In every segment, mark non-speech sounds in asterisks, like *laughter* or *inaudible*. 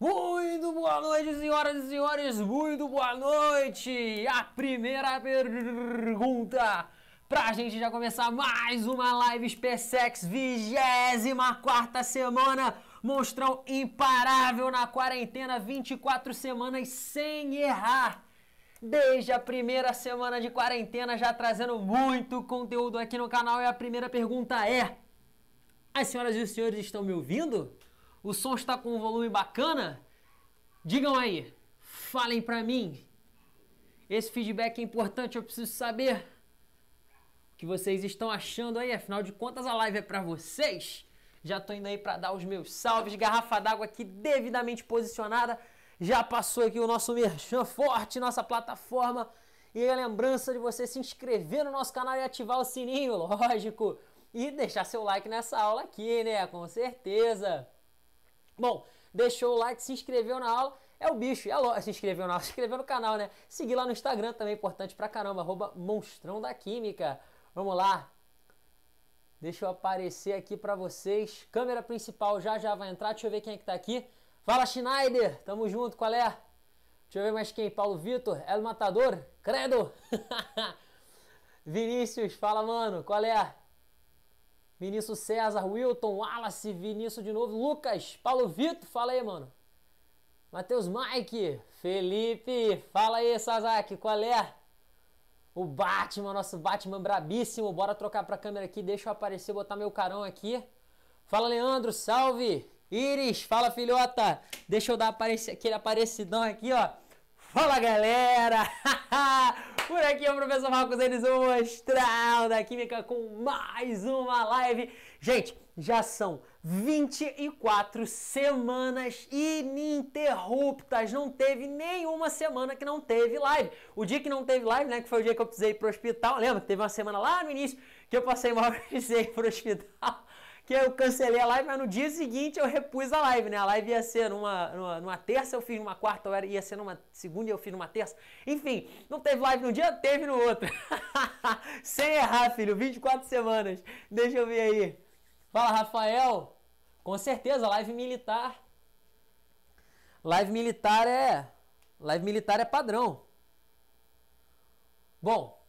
Muito boa noite, senhoras e senhores, muito boa noite! A primeira pergunta pra gente já começar mais uma live SpaceX, 24 semana, monstrão imparável na quarentena, 24 semanas sem errar. Desde a primeira semana de quarentena, já trazendo muito conteúdo aqui no canal. E a primeira pergunta é: As senhoras e os senhores estão me ouvindo? O som está com um volume bacana? Digam aí, falem pra mim. Esse feedback é importante, eu preciso saber o que vocês estão achando aí. Afinal de contas, a live é pra vocês. Já tô indo aí para dar os meus salves. Garrafa d'água aqui devidamente posicionada. Já passou aqui o nosso merchan forte, nossa plataforma. E a lembrança de você se inscrever no nosso canal e ativar o sininho, *laughs* lógico. E deixar seu like nessa aula aqui, né? Com certeza. Bom, deixou o like, se inscreveu na aula, é o bicho. É lo... Se inscreveu na aula, *laughs* se inscreveu no canal, né? Seguir lá no Instagram também, importante pra caramba, arroba monstrão da química. Vamos lá. Deixa eu aparecer aqui pra vocês. Câmera principal já já vai entrar, deixa eu ver quem é que tá aqui. Fala Schneider, tamo junto, qual é? Deixa eu ver mais quem, Paulo Vitor, El Matador, Credo. *laughs* Vinícius, fala mano, qual é? Vinícius César, Wilton, Wallace, Vinícius de novo, Lucas, Paulo Vitor, fala aí, mano. Matheus Mike, Felipe, fala aí, Sazaki, qual é? O Batman, nosso Batman brabíssimo, bora trocar pra câmera aqui, deixa eu aparecer, botar meu carão aqui. Fala, Leandro, salve! Iris, fala, filhota! Deixa eu dar aquele aparecidão aqui, ó. Fala, galera! *laughs* Por aqui é o professor Marcos Enes, o Mostral da Química com mais uma live. Gente, já são 24 semanas ininterruptas. Não teve nenhuma semana que não teve live. O dia que não teve live, né, que foi o dia que eu precisei ir pro hospital. Lembra teve uma semana lá no início que eu passei mal *laughs* e precisei ir pro hospital que eu cancelei a live, mas no dia seguinte eu repus a live, né? A live ia ser numa, numa, numa terça, eu fiz numa quarta, ou ia ser numa segunda e eu fiz numa terça. Enfim, não teve live no dia, teve no outro. *laughs* Sem errar, filho, 24 semanas. Deixa eu ver aí. Fala, Rafael. Com certeza, live militar. Live militar é. Live militar é padrão. Bom.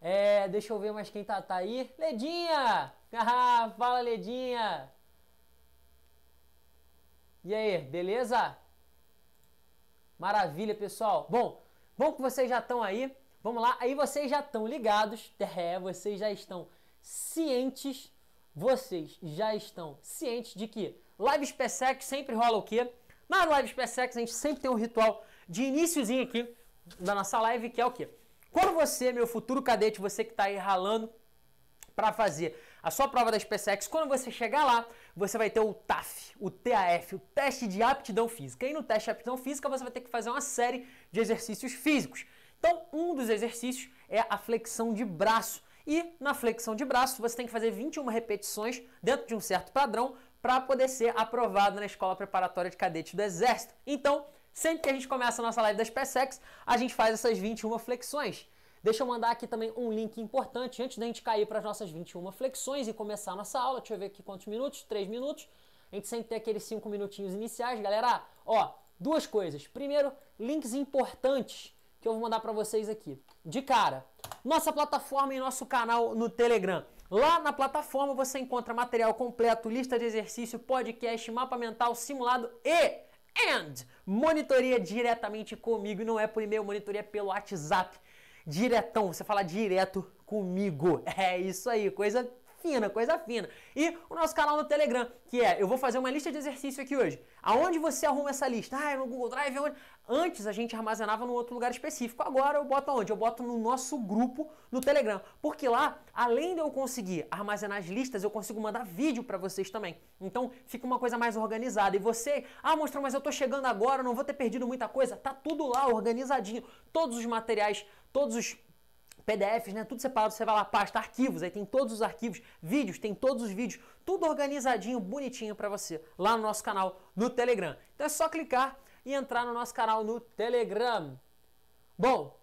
É, deixa eu ver mais quem tá, tá aí. Ledinha! Ah, fala, Ledinha! E aí, beleza? Maravilha, pessoal. Bom, bom que vocês já estão aí. Vamos lá, aí vocês já estão ligados. *laughs* É, vocês já estão cientes. Vocês já estão cientes de que Live SpaceX sempre rola o quê? Na Live SpaceX a gente sempre tem um ritual de iníciozinho aqui da nossa live, que é o quê? Quando você, meu futuro cadete, você que está aí ralando para fazer a sua prova da SpaceX, quando você chegar lá, você vai ter o TAF, o TAF, o teste de aptidão física. E no teste de aptidão física você vai ter que fazer uma série de exercícios físicos. Então, um dos exercícios é a flexão de braço. E na flexão de braço você tem que fazer 21 repetições dentro de um certo padrão para poder ser aprovado na escola preparatória de cadete do Exército. Então, sempre que a gente começa a nossa live da SpaceX, a gente faz essas 21 flexões. Deixa eu mandar aqui também um link importante antes da gente cair para as nossas 21 flexões e começar a nossa aula. Deixa eu ver aqui quantos minutos, 3 minutos. A gente sempre tem aqueles 5 minutinhos iniciais. Galera, ó, duas coisas. Primeiro, links importantes que eu vou mandar para vocês aqui. De cara, nossa plataforma e nosso canal no Telegram. Lá na plataforma você encontra material completo, lista de exercício, podcast, mapa mental, simulado e and monitoria diretamente comigo. Não é por e-mail, monitoria pelo WhatsApp diretão, você fala direto comigo. *laughs* É isso aí, coisa fina, coisa fina. E o nosso canal no Telegram, que é, eu vou fazer uma lista de exercício aqui hoje. Aonde você arruma essa lista? Ah, é no Google Drive, onde? Antes a gente armazenava num outro lugar específico. Agora eu boto onde? Eu boto no nosso grupo no Telegram. Porque lá, além de eu conseguir armazenar as listas, eu consigo mandar vídeo para vocês também. Então fica uma coisa mais organizada. E você, ah, mostrou, mas eu tô chegando agora, não vou ter perdido muita coisa. Tá tudo lá organizadinho. Todos os materiais, todos os PDFs, né? Tudo separado, você vai lá, pasta, arquivos, aí tem todos os arquivos, vídeos, tem todos os vídeos, tudo organizadinho, bonitinho para você, lá no nosso canal no Telegram. Então é só clicar e entrar no nosso canal no Telegram. Bom,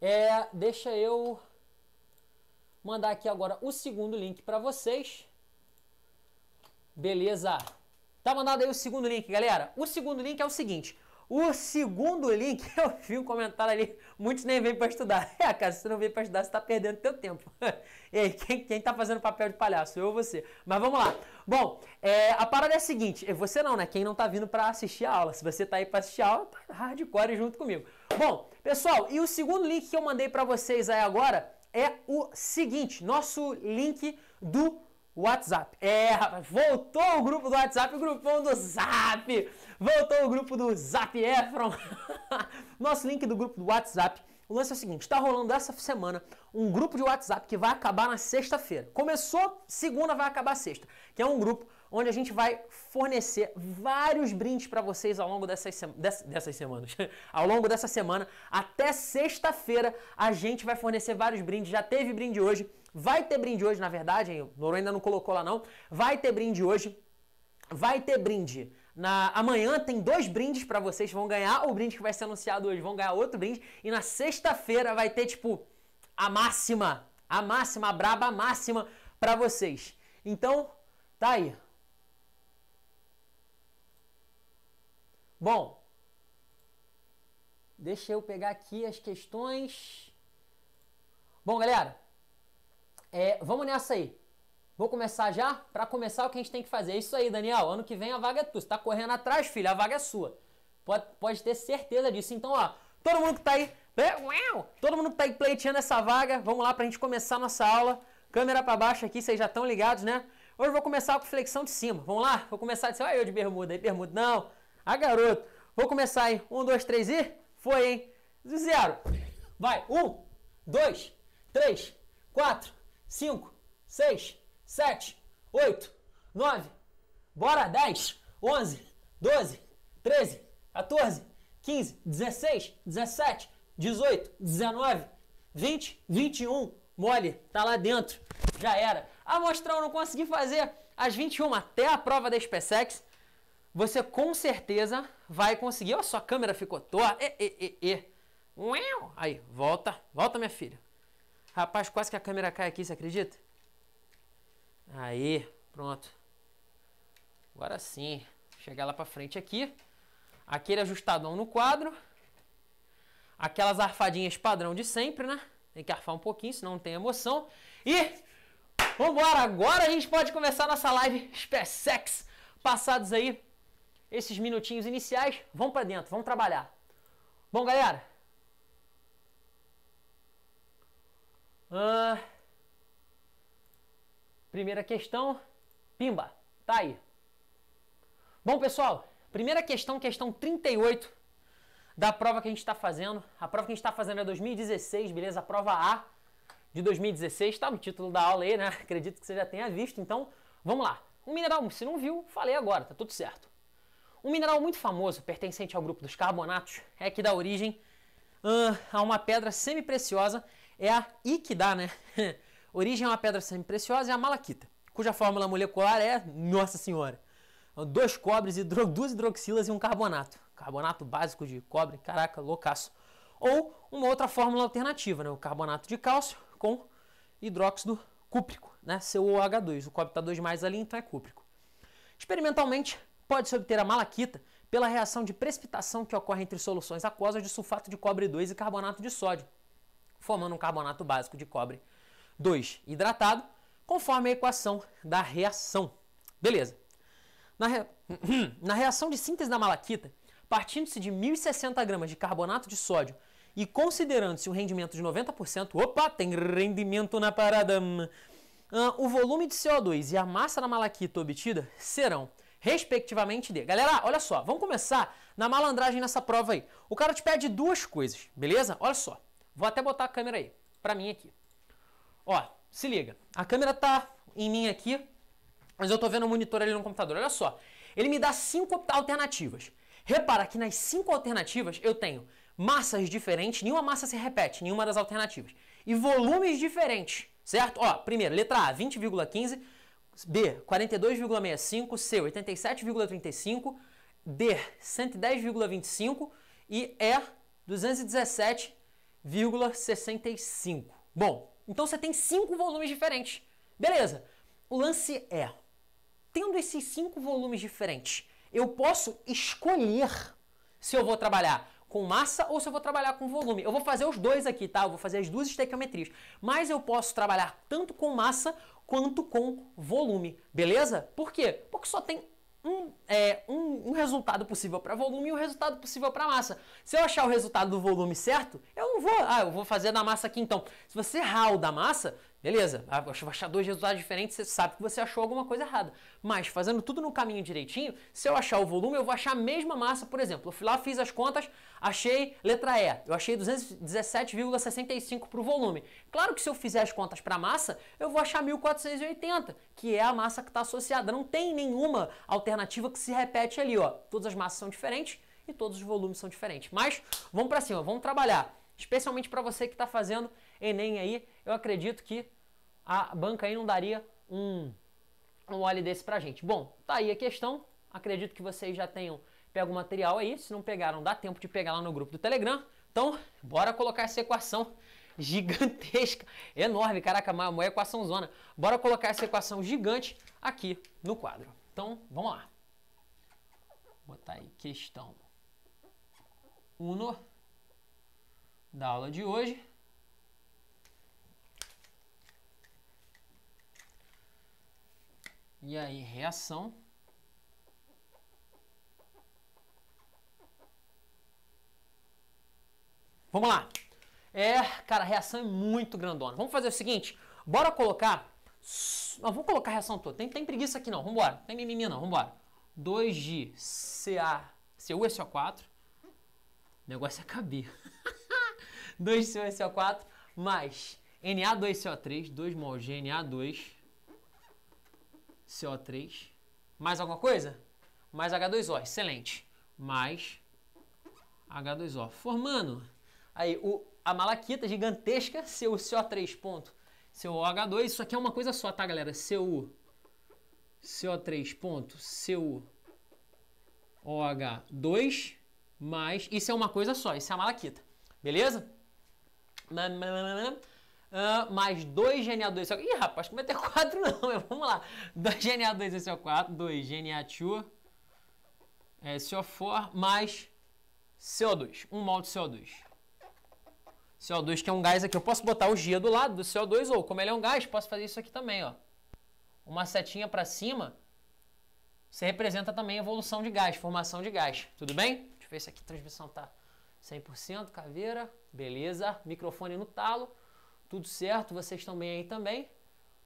é, deixa eu mandar aqui agora o segundo link para vocês. Beleza. Tá mandado aí o segundo link, galera. O segundo link é o seguinte. O segundo link, eu vi um comentário ali, muitos nem vêm para estudar. *laughs* É, cara, se você não veio para estudar, você tá perdendo teu tempo. *laughs* Ei, quem, quem tá fazendo papel de palhaço? Eu ou você? Mas vamos lá. Bom, é, a parada é a seguinte, você não, né? Quem não tá vindo para assistir a aula. Se você tá aí para assistir a aula, tá hardcore junto comigo. Bom, pessoal, e o segundo link que eu mandei para vocês aí agora é o seguinte, nosso link do WhatsApp. É, voltou o grupo do WhatsApp, o grupão do Zap. Voltou o grupo do Zap Efron. *laughs* Nosso link do grupo do WhatsApp. O lance é o seguinte, está rolando essa semana um grupo de WhatsApp que vai acabar na sexta-feira. Começou segunda, vai acabar sexta. Que é um grupo onde a gente vai fornecer vários brindes para vocês ao longo dessas, dessas, dessas semanas. *laughs* ao longo dessa semana, até sexta-feira, a gente vai fornecer vários brindes. Já teve brinde hoje, vai ter brinde hoje, na verdade, hein? o Noro ainda não colocou lá não. Vai ter brinde hoje, vai ter brinde. Na, amanhã tem dois brindes para vocês, vão ganhar o brinde que vai ser anunciado hoje, vão ganhar outro brinde. E na sexta-feira vai ter, tipo, a máxima, a máxima, a braba máxima para vocês. Então, tá aí. Bom, deixa eu pegar aqui as questões. Bom, galera, é, vamos nessa aí. Vou começar já? Para começar, o que a gente tem que fazer? É isso aí, Daniel. Ano que vem a vaga é tua. Você tá correndo atrás, filho, a vaga é sua. Pode, pode ter certeza disso. Então, ó, todo mundo que tá aí. Todo mundo que tá aí pleiteando essa vaga, vamos lá pra gente começar nossa aula. Câmera para baixo aqui, vocês já estão ligados, né? Hoje eu vou começar com flexão de cima. Vamos lá? Vou começar de cima. Olha eu de bermuda aí, bermuda. Não. Ah, garoto. Vou começar, hein? Um, dois, três e... Foi, hein? Zero. Vai. Um, dois, três, quatro, cinco, seis, sete, oito, nove. Bora. Dez, onze, doze, treze, 14, 15, 16, 17, 18, 19, 20, 21. Mole. Tá lá dentro. Já era. Ah, mostrar, eu não consegui fazer as 21 até a prova da SpaceX você com certeza vai conseguir. Olha, sua câmera ficou torta. E, e, e, e. Aí, volta, volta, minha filha. Rapaz, quase que a câmera cai aqui, você acredita? Aí, pronto. Agora sim. Chegar lá pra frente aqui. Aquele ajustadão no quadro. Aquelas arfadinhas padrão de sempre, né? Tem que arfar um pouquinho, senão não tem emoção. E vambora! Agora a gente pode começar nossa live SpaceX. Passados aí esses minutinhos iniciais, vão para dentro, vão trabalhar. Bom, galera. Uh, primeira questão, pimba, tá aí. Bom, pessoal, primeira questão, questão 38 da prova que a gente está fazendo. A prova que a gente está fazendo é 2016, beleza? A prova A de 2016, tá no título da aula aí, né? *laughs* Acredito que você já tenha visto, então vamos lá. Um mineral, se não viu, falei agora, tá tudo certo. Um mineral muito famoso, pertencente ao grupo dos carbonatos, é que dá origem uh, a uma pedra semi-preciosa, é a Iquidá, né? *laughs* origem a uma pedra semi-preciosa é a malaquita, cuja fórmula molecular é, nossa senhora, dois cobres, hidro, duas hidroxilas e um carbonato. Carbonato básico de cobre, caraca, loucaço. Ou uma outra fórmula alternativa, né? O carbonato de cálcio com hidróxido cúprico, né? CuOH2. O cobre está 2 mais ali, então é cúprico. Experimentalmente, Pode-se obter a malaquita pela reação de precipitação que ocorre entre soluções aquosas de sulfato de cobre 2 e carbonato de sódio, formando um carbonato básico de cobre 2 hidratado, conforme a equação da reação. Beleza. Na, re... *clears throat* Na reação de síntese da malaquita, partindo-se de 1.060 gramas de carbonato de sódio e considerando-se um rendimento de 90%, opa, tem rendimento na parada, uh, o volume de CO2 e a massa da malaquita obtida serão respectivamente de. Galera, olha só, vamos começar na malandragem nessa prova aí. O cara te pede duas coisas, beleza? Olha só. Vou até botar a câmera aí, pra mim aqui. Ó, se liga. A câmera tá em mim aqui, mas eu tô vendo o monitor ali no computador. Olha só. Ele me dá cinco alternativas. Repara que nas cinco alternativas eu tenho massas diferentes, nenhuma massa se repete, nenhuma das alternativas. E volumes diferentes, certo? Ó, primeiro, letra A, 20,15. B, 42,65, C, 87,35, D, 110,25 e E, tendo esses cinco volumes diferentes, eu posso escolher se eu vou trabalhar com massa ou se eu vou trabalhar com volume. Eu vou fazer os dois aqui, tá? Eu vou fazer as duas estequiometrias. Mas eu posso trabalhar tanto com massa quanto com volume, beleza? Por quê? Porque só tem um, é, um, um resultado possível para volume e um resultado possível para massa. Se eu achar o resultado do volume certo, eu não vou, ah, eu vou fazer da massa aqui então. Se você errar o da massa, Beleza? Achar dois resultados diferentes, você sabe que você achou alguma coisa errada. Mas fazendo tudo no caminho direitinho, se eu achar o volume, eu vou achar a mesma massa, por exemplo. Eu fui lá, fiz as contas, achei letra E. Eu achei 217,65 para o volume. Claro que se eu fizer as contas para massa, eu vou achar 1480, que é a massa que está associada. Não tem nenhuma alternativa que se repete ali, ó. Todas as massas são diferentes e todos os volumes são diferentes. Mas vamos para cima, vamos trabalhar. Especialmente para você que está fazendo Enem aí, eu acredito que a banca aí não daria um, um óleo desse pra gente. Bom, tá aí a questão. Acredito que vocês já tenham pego o material aí. Se não pegaram, dá tempo de pegar lá no grupo do Telegram. Então, bora colocar essa equação *laughs* gigantesca, enorme, caraca, uma equação zona. Bora colocar essa equação gigante aqui no quadro. Então, vamos lá. Vou botar aí questão 1 da aula de hoje. E aí, reação. Vamos lá. É, cara, a reação é muito grandona. Vamos fazer o seguinte, bora colocar... Não, vamos colocar a reação toda. Tem, tem preguiça aqui não, vambora. Tem mimimi não, vambora. 2 de CA, CU SO4. O negócio é caber. 2 *laughs* de CU SO4 mais Na2CO3, 2 mol de Na2 CO3. Mais alguma coisa? Mais H2O, excelente. Mais H2O. Formando aí o, a malaquita gigantesca, seu CO3 ponto, seu OH2. Isso aqui é uma coisa só, tá, galera? Seu CO3 ponto, seu OH2 mais... Isso é uma coisa só, isso é a malaquita. Beleza? Uh, mais 2 GNA2 Ih, rapaz, não vai ter 4 não. Vamos lá. 2 GNA2 SO4, 2 GNA2 SO4 mais CO2. 1 mol de CO2. CO2 que é um gás aqui. Eu posso botar o G do lado do CO2 ou, como ele é um gás, posso fazer isso aqui também, ó. Uma setinha para cima. Você representa também evolução de gás, formação de gás. Tudo bem? Deixa eu ver se aqui a transmissão tá 100%, caveira. Beleza. Microfone no talo. Tudo certo? Vocês estão bem aí também?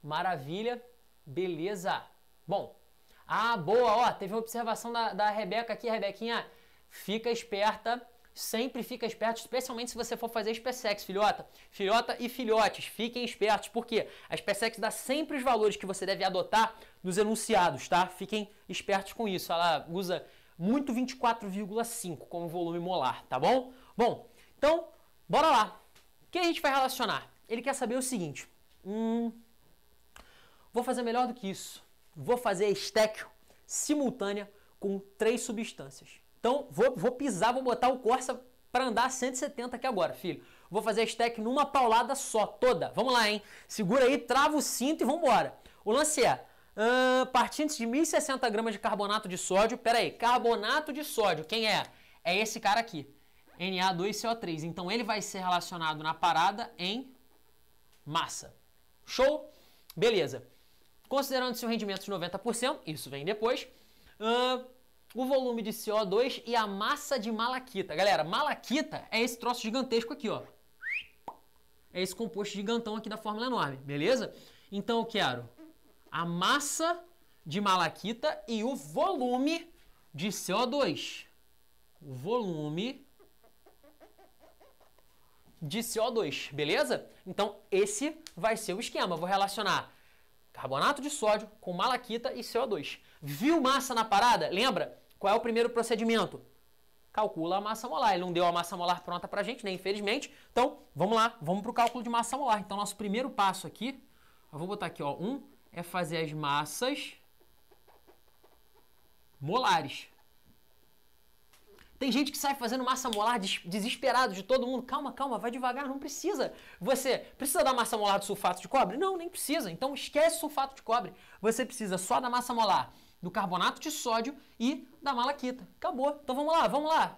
Maravilha. Beleza. Bom. Ah, boa. Ó, teve uma observação da, da Rebeca aqui. Rebequinha, fica esperta. Sempre fica esperto, especialmente se você for fazer SpaceX, filhota. Filhota e filhotes, fiquem espertos, porque a SpaceX dá sempre os valores que você deve adotar nos enunciados, tá? Fiquem espertos com isso. Ela usa muito 24,5 como volume molar, tá bom? Bom, então, bora lá. O que a gente vai relacionar? Ele quer saber o seguinte: hum, vou fazer melhor do que isso. Vou fazer estéquio simultânea com três substâncias. Então, vou, vou pisar, vou botar o Corsa para andar a 170 aqui agora, filho. Vou fazer a numa paulada só, toda. Vamos lá, hein? Segura aí, trava o cinto e vamos embora. O lance é, uh, partindo de 1.060 gramas de carbonato de sódio. Pera aí, carbonato de sódio, quem é? É esse cara aqui, Na2CO3. Então, ele vai ser relacionado na parada em massa. Show? Beleza. Considerando seu rendimento de 90%, isso vem depois, uh, o volume de CO2 e a massa de malaquita. Galera, malaquita é esse troço gigantesco aqui, ó. É esse composto gigantão aqui da fórmula enorme, beleza? Então eu quero a massa de malaquita e o volume de CO2. O volume de CO2, beleza? Então esse vai ser o esquema. Vou relacionar carbonato de sódio com malaquita e CO2. Viu massa na parada? Lembra? Qual é o primeiro procedimento? Calcula a massa molar. Ele não deu a massa molar pronta pra gente, né? Infelizmente. Então, vamos lá, vamos pro cálculo de massa molar. Então, nosso primeiro passo aqui, eu vou botar aqui, ó, um é fazer as massas molares. Tem gente que sai fazendo massa molar des desesperado de todo mundo. Calma, calma, vai devagar, não precisa. Você precisa da massa molar do sulfato de cobre? Não, nem precisa. Então esquece sulfato de cobre. Você precisa só da massa molar do carbonato de sódio e da malaquita. Acabou. Então vamos lá, vamos lá.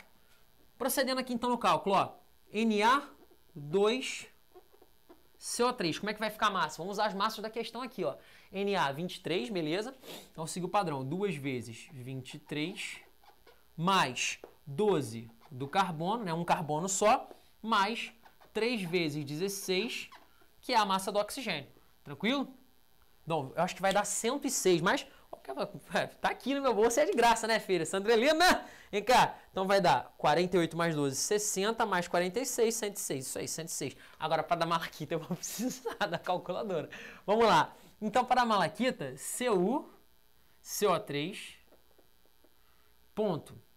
Procedendo aqui então no cálculo, ó. Na2 CO3. Como é que vai ficar a massa? Vamos usar as massas da questão aqui, ó. Na 23, beleza? Então siga o padrão. 2 vezes 23 mais 12 do carbono, né? Um carbono só, mais 3 vezes 16, que é a massa do oxigênio. Tranquilo? Bom, eu acho que vai dar 106, mas tá aqui no meu bolso, é de graça, né, filha? Sandrelina, vem cá. Então vai dar 48 mais 12, 60, mais 46, 106. Isso aí, 106. Agora, para dar malaquita, eu vou *laughs* precisar da calculadora. Vamos lá. Então, para a malaquita, Cu, CO3, ponto.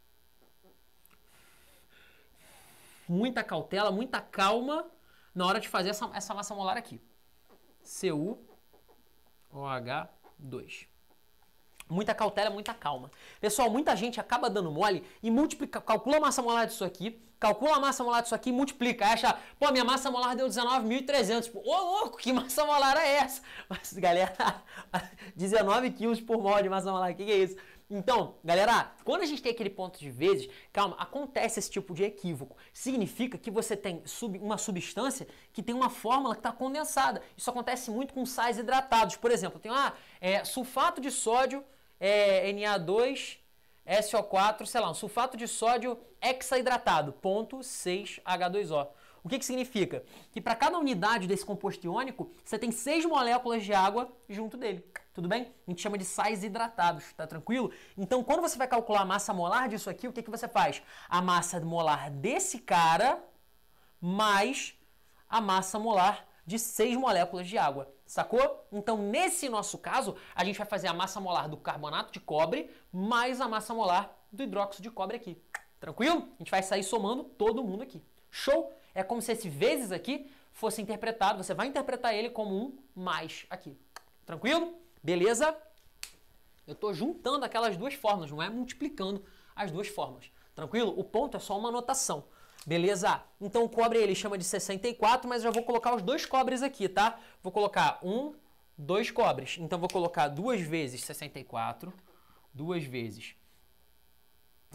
Muita cautela, muita calma na hora de fazer essa, essa massa molar aqui. Cu, OH2. Muita cautela, muita calma. Pessoal, muita gente acaba dando mole e multiplica, calcula a massa molar disso aqui, calcula a massa molar disso aqui e multiplica. Acha, pô, minha massa molar deu 19.300. Tipo, ô louco, que massa molar é essa? *laughs* Mas, galera, *laughs* 19 quilos por mol de massa molar, o que, que é isso? Então, galera, quando a gente tem aquele ponto de vezes, calma, acontece esse tipo de equívoco. Significa que você tem sub, uma substância que tem uma fórmula que está condensada. Isso acontece muito com sais hidratados. Por exemplo, tem ah, é, sulfato de sódio é, Na2, SO4, sei lá, um sulfato de sódio hexaidratado, ponto 6H2O. O que, que significa? Que para cada unidade desse composto iônico, você tem seis moléculas de água junto dele. Tudo bem? A gente chama de sais hidratados, tá tranquilo? Então, quando você vai calcular a massa molar disso aqui, o que, que você faz? A massa molar desse cara mais a massa molar de seis moléculas de água. Sacou? Então, nesse nosso caso, a gente vai fazer a massa molar do carbonato de cobre mais a massa molar do hidróxido de cobre aqui. Tranquilo? A gente vai sair somando todo mundo aqui. Show? É como se esse vezes aqui fosse interpretado, você vai interpretar ele como um mais aqui. Tranquilo? Beleza? Eu estou juntando aquelas duas formas, não é multiplicando as duas formas. Tranquilo? O ponto é só uma anotação. Beleza? Então o cobre ele chama de 64, mas já vou colocar os dois cobres aqui, tá? Vou colocar um, dois cobres. Então vou colocar duas vezes 64, duas vezes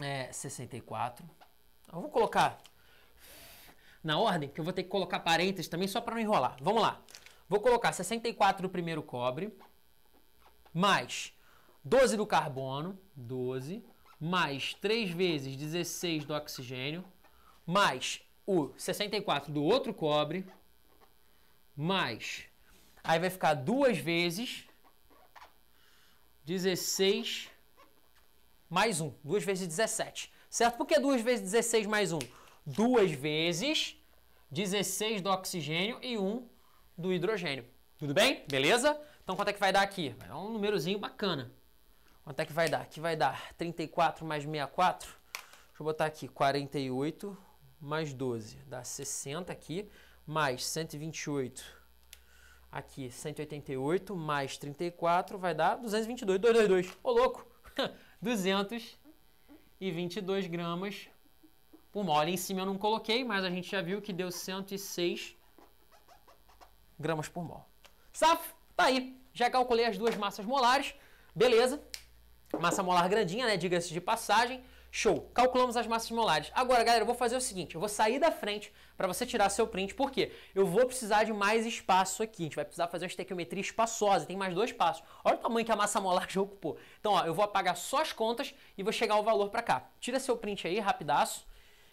é, 64. Eu vou colocar na ordem, que eu vou ter que colocar parênteses também só para não enrolar. Vamos lá. Vou colocar 64 do primeiro cobre, mais 12 do carbono, 12, mais 3 vezes 16 do oxigênio, mais o 64 do outro cobre, mais. Aí vai ficar duas vezes 16 mais 1. Duas vezes 17. Certo? Por que duas vezes 16 mais 1? Duas vezes 16 do oxigênio e 1 do hidrogênio. Tudo bem? Beleza? Então quanto é que vai dar aqui? É um númerozinho bacana. Quanto é que vai dar? Aqui vai dar 34 mais 64. Deixa eu botar aqui 48 mais 12 dá 60 aqui, mais 128 aqui, 188 mais 34 vai dar 222, 222. Ô louco! *laughs* 222 gramas por mol. Ali em cima eu não coloquei, mas a gente já viu que deu 106 gramas por mol. Safo, tá aí. Já calculei as duas massas molares. Beleza. Massa molar grandinha, né? Diga-se de passagem. Show, calculamos as massas molares. Agora, galera, eu vou fazer o seguinte, eu vou sair da frente para você tirar seu print, porque eu vou precisar de mais espaço aqui. A gente vai precisar fazer uma estequiometria espaçosa, tem mais dois passos. Olha o tamanho que a massa molar *laughs* já ocupou. Então, ó, eu vou apagar só as contas e vou chegar o valor para cá. Tira seu print aí, rapidaço.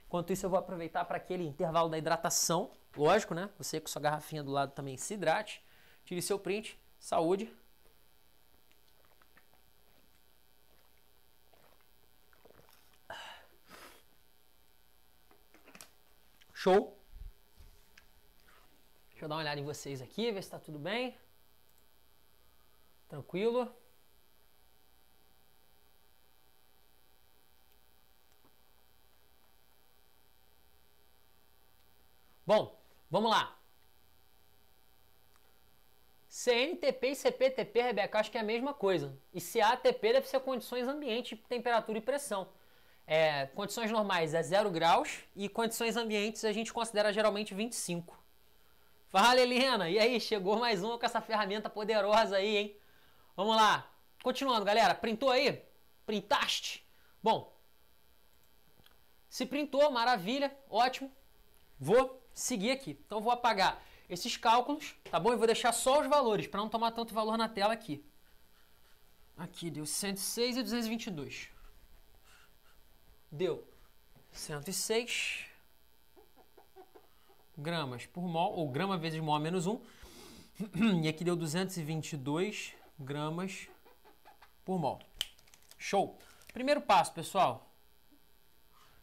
Enquanto isso, eu vou aproveitar para aquele intervalo da hidratação. Lógico, né? Você com sua garrafinha do lado também se hidrate. Tire seu print. Saúde. Show? Deixa eu dar uma olhada em vocês aqui, ver se está tudo bem. Tranquilo? Bom, vamos lá. CNTP e CPTP, Rebeca, acho que é a mesma coisa. E CATP deve ser condições ambiente, temperatura e pressão. é, condições normais é 0 graus e condições ambientes a gente considera geralmente 25. Fala, Helena! E aí, chegou mais uma com essa ferramenta poderosa aí, hein? Vamos lá. Continuando, galera. Printou aí? Printaste? Bom, se printou, maravilha, ótimo. Vou seguir aqui. Então, vou apagar esses cálculos, tá bom? E vou deixar só os valores, para não tomar tanto valor na tela aqui. Aqui deu 106 e 222 deu 106 gramas por mol, ou grama vezes mol menos 1. *clears throat* E aqui deu 222 gramas por mol. Show! Primeiro passo, pessoal.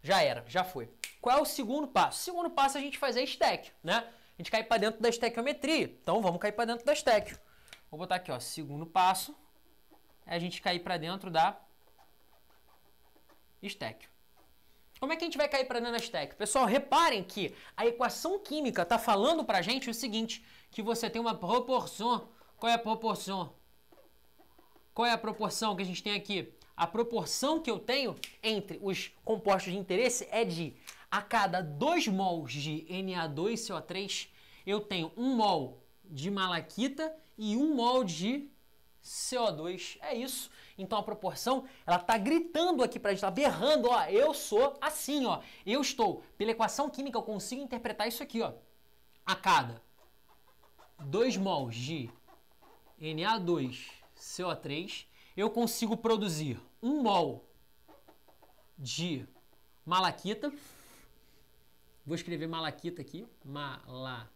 Já era, já foi. Qual é o segundo passo? O segundo passo é a gente fazer stack, né? A gente cai para dentro da estequiometria. Então vamos cair para dentro da stack. Vou botar aqui, ó, segundo passo é a gente cair para dentro da stack. Como é que a gente vai cair para nanostec? Pessoal, reparem que a equação química está falando para a gente o seguinte, que você tem uma proporção. Qual é a proporção? Qual é a proporção que a gente tem aqui? A proporção que eu tenho entre os compostos de interesse é de a cada 2 mols de Na2CO3, eu tenho 1 mol de malaquita e 1 mol de CO2. É isso. Então a proporção, ela tá gritando aqui pra gente, tá berrando, ó, eu sou assim, ó. Eu estou, pela equação química, eu consigo interpretar isso aqui, ó. A cada 2 mols de Na2CO3, eu consigo produzir 1 mol de malaquita. Vou escrever malaquita aqui, malaquita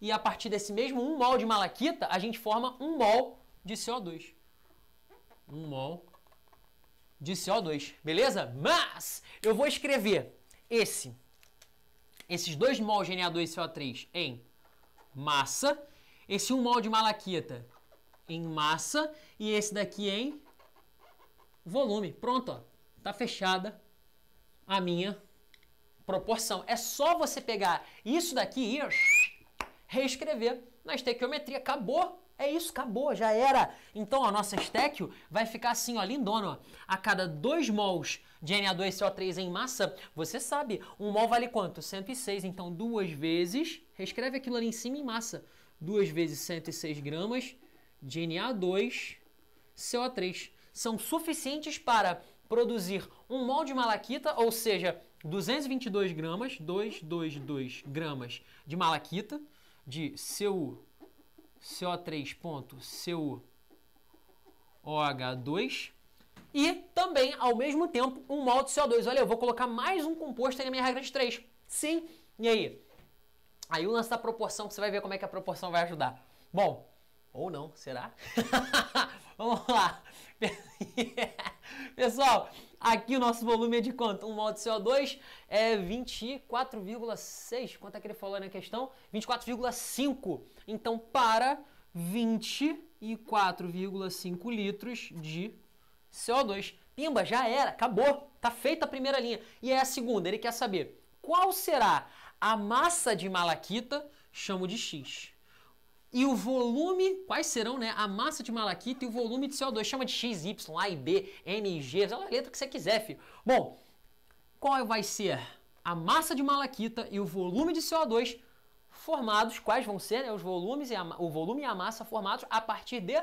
e a partir desse mesmo 1 mol de malaquita, a gente forma 1 mol de CO2. 1 mol de CO2, beleza? Mas eu vou escrever esse, esses 2 mols de Na2CO3 em massa, esse 1 mol de malaquita em massa e esse daqui em volume. Pronto, ó. Tá fechada a minha proporção. É só você pegar isso daqui e reescrever na estequiometria. Acabou. É isso, acabou, já era. Então a nossa estéquio vai ficar assim, ó, lindona. Ó. A cada 2 mols de Na2CO3 em massa, você sabe, um mol vale quanto? 106. Então duas vezes, reescreve aquilo ali em cima em massa. Duas vezes 106 gramas de Na2CO3 são suficientes para produzir um mol de malaquita, ou seja, 222 gramas, 222 gramas de malaquita, de seu CO3 ponto seu OH2 e também, ao mesmo tempo, um mol de CO2. Olha, eu vou colocar mais um composto aí na minha regra de 3. Sim, e aí? Aí o lance da proporção, que você vai ver como é que a proporção vai ajudar. Bom, ou não, será? *laughs* Vamos lá. *laughs* Pessoal, aqui o nosso volume é de quanto? Um mol de CO2 é 24,6. Quanto é que ele falou na questão? 24,5. Então, para 24,5 litros de CO2. Pimba, já era, acabou. Tá feita a primeira linha. E é a segunda, ele quer saber qual será a massa de malaquita, chamo de X e o volume, quais serão, né? A massa de malaquita e o volume de CO2. Chama de X, Y, A e B, N e G, a letra que você quiser, filho. Bom, qual vai ser a massa de malaquita e o volume de CO2 formados, quais vão ser né, os volumes e a, o volume e a massa formados a partir de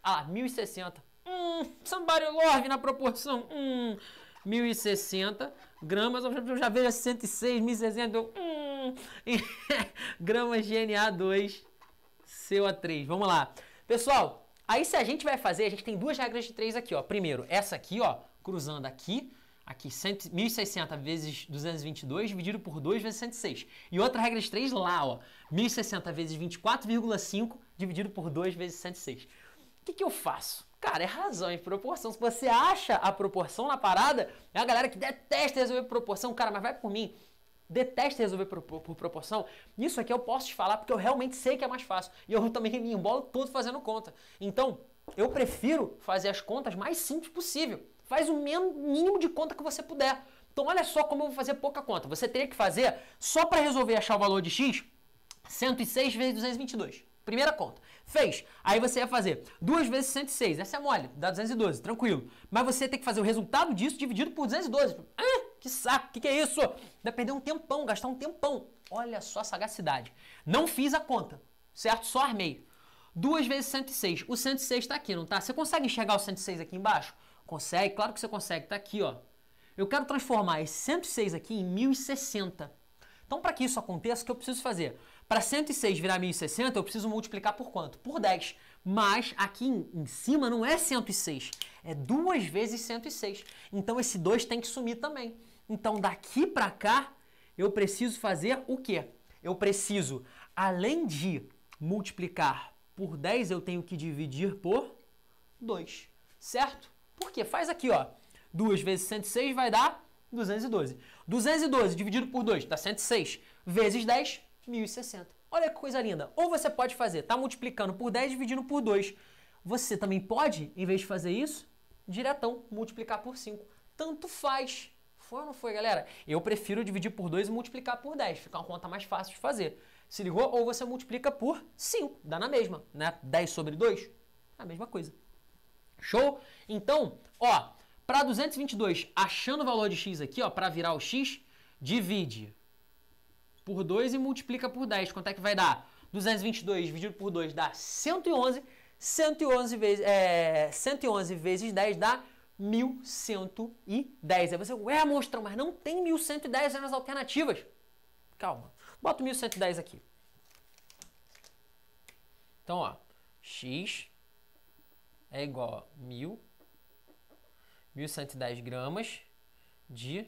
ah, 1060. Hum, somebody love na proporção. Hum, 1060 gramas, eu já vejo 106, 1060, hum, *laughs* gramas de Na2 CO3. Vamos lá. Pessoal, aí se a gente vai fazer, a gente tem duas regras de três aqui, ó. Primeiro, essa aqui, ó, cruzando aqui, aqui 100, 1660 vezes 222 dividido por 2 vezes 106. E outra regra de 3 lá, ó, 1060 vezes 24,5 dividido por 2 vezes 106. O que, que eu faço? Cara, é razão em proporção. Se você acha a proporção na parada, é a galera que detesta resolver proporção, cara, mas vai por mim detesta resolver por, por, por, proporção, isso aqui eu posso te falar porque eu realmente sei que é mais fácil. E eu também me embolo todo fazendo conta. Então, eu prefiro fazer as contas mais simples possível. Faz o mínimo de conta que você puder. Então, olha só como eu vou fazer pouca conta. Você teria que fazer, só para resolver achar o valor de x, 106 vezes 222. Primeira conta. Fez. Aí você vai fazer 2 vezes 106. Essa é mole, dá 212, tranquilo. Mas você tem que fazer o resultado disso dividido por 212. Ah, que saco, o que, que é isso? Vai perder um tempão, gastar um tempão. Olha só a sagacidade. Não fiz a conta, certo? Só armei. 2 vezes 106. O 106 está aqui, não tá? Você consegue enxergar o 106 aqui embaixo? Consegue? Claro que você consegue. Está aqui, ó. Eu quero transformar esse 106 aqui em 1060. Então, para que isso aconteça, o que eu preciso fazer? Para 106 virar 1060, eu preciso multiplicar por quanto? Por 10. Mas aqui em cima não é 106, é duas vezes 106. Então esse 2 tem que sumir também. Então daqui para cá, eu preciso fazer o quê? Eu preciso, além de multiplicar por 10, eu tenho que dividir por 2, certo? Por quê? Faz aqui, ó. 2 vezes 106 vai dar 212. 212 dividido por 2 dá 106. Vezes 10, 1060. Olha que coisa linda. Ou você pode fazer, tá multiplicando por 10 dividindo por 2. Você também pode, em vez de fazer isso, diretão, multiplicar por 5. Tanto faz. Foi ou não foi, galera? Eu prefiro dividir por 2 e multiplicar por 10. Fica uma conta mais fácil de fazer. Se ligou? Ou você multiplica por 5. Dá na mesma, né? 10 sobre 2, a mesma coisa. Show? Então, ó, para 222, achando o valor de x aqui, ó, para virar o x, divide por 2 e multiplica por 10. Quanto é que vai dar? 222 dividido por 2 dá 111. 111 vezes, é, 111 vezes 10 dá 1110. Aí você, ué, monstrão, mas não tem 1110 nas alternativas. Calma. Bota 1110 aqui. Então, ó, x é igual a 1000, 1110 gramas de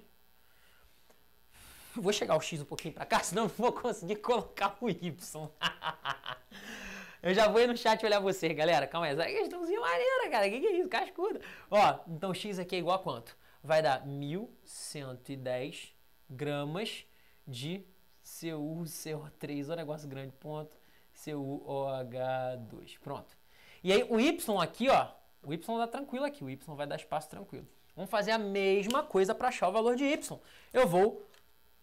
Vou chegar o X um pouquinho para cá, *laughs* senão não vou conseguir colocar o Y. *laughs* Eu já vou ir no chat olhar você, galera. Calma aí. Essa questãozinha maneira, cara. O que, que é isso? Cascuda. Ó, então X aqui é igual a quanto? Vai dar 1.110 gramas de CuCO3. Olha o negócio grande, ponto. CuOH2. Pronto. E aí o Y aqui, ó. O Y dá tranquilo aqui. O Y vai dar espaço tranquilo. Vamos fazer a mesma coisa para achar o valor de Y. Eu vou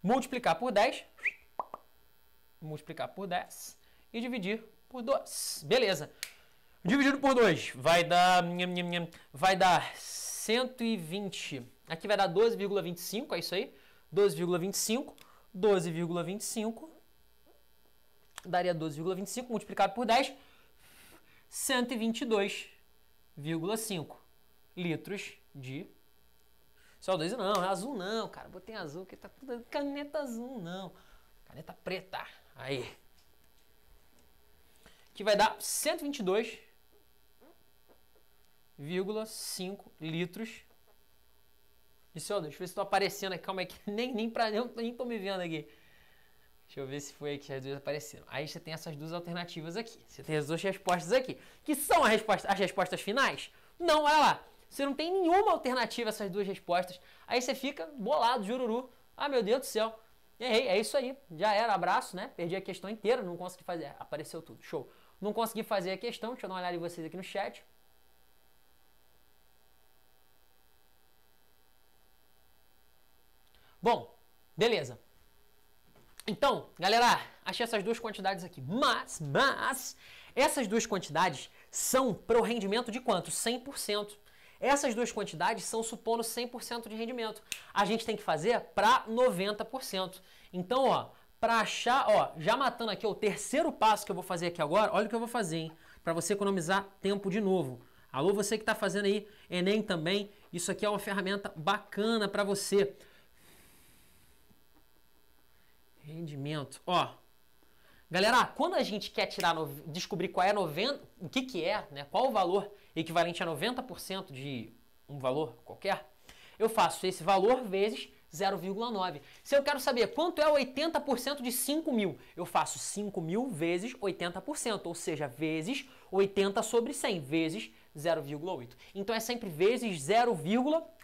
multiplicar por 10, multiplicar por 10 e dividir por 2. Beleza. Dividido por 2 vai dar vai dar 120. Aqui vai dar 12,25, é isso aí? 12,25, 12,25 daria 12,25 multiplicado por 10, 122,5 litros de CO2 não, é azul não, cara. Botei azul, que tá tudo caneta azul, não. Caneta preta. Aí. Que vai dar 122,5 litros de CO2. Deixa eu ver se tô aparecendo aqui. Calma aí, que nem, nem, pra, nem, nem tô me vendo aqui. Deixa eu ver se foi aí que as duas apareceram. Aí você tem essas duas alternativas aqui. Você tem as duas respostas aqui. Que são resposta, as respostas finais? Não, olha lá. Você não tem nenhuma alternativa a essas duas respostas. Aí você fica bolado, jururu. Ah, meu Deus do céu. Errei, é isso aí. Já era, abraço, né? Perdi a questão inteira, não consegui fazer. Apareceu tudo, show. Não consegui fazer a questão, deixa eu dar uma olhada em vocês aqui no chat. Bom, beleza. Então, galera, achei essas duas quantidades aqui. Mas, mas, essas duas quantidades são para o rendimento de quanto? 100%. Essas duas quantidades são supondo 100% de rendimento. A gente tem que fazer para 90%. Então, ó, para achar, ó, já matando aqui o terceiro passo que eu vou fazer aqui agora, olha o que eu vou fazer, hein? Para você economizar tempo de novo. Alô, você que está fazendo aí Enem também, isso aqui é uma ferramenta bacana para você. Rendimento, ó. Galera, quando a gente quer tirar, descobrir qual é 90, o que que é, né? Qual o valor equivalente a 90% de um valor qualquer, eu faço esse valor vezes 0,9. Se eu quero saber quanto é 80% de 5 mil, eu faço 5 mil vezes 80%, ou seja, vezes 80 sobre 100, vezes 0,8. Então é sempre vezes 0,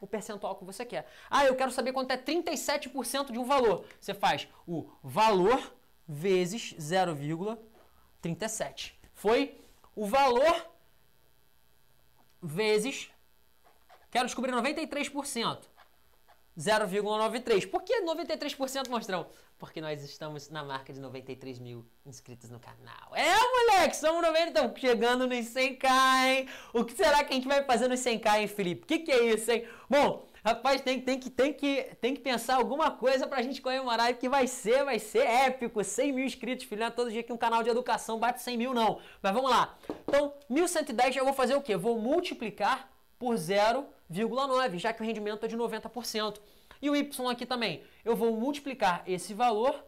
o percentual que você quer. Ah, eu quero saber quanto é 37% de um valor. Você faz o valor vezes 0,37. Foi o valor vezes. Quero descobrir 93%. 0,93. Por que 93%, Monstrão? Porque nós estamos na marca de 93 mil inscritos no canal. É, moleque, somos 90, estamos chegando nos 100k, hein? O que será que a gente vai fazer nos 100k, hein, Felipe? O que, que é isso, hein? Bom, rapaz, tem, tem, que, tem, que, tem que pensar alguma coisa pra gente comemorar, que vai ser, vai ser épico. 100 mil inscritos, filho, não é todo dia que um canal de educação bate 100 mil, não. Mas vamos lá. Então, 1110 eu vou fazer o quê? Vou multiplicar por 0,9, já que o rendimento é de 90%. E o y aqui também, eu vou multiplicar esse valor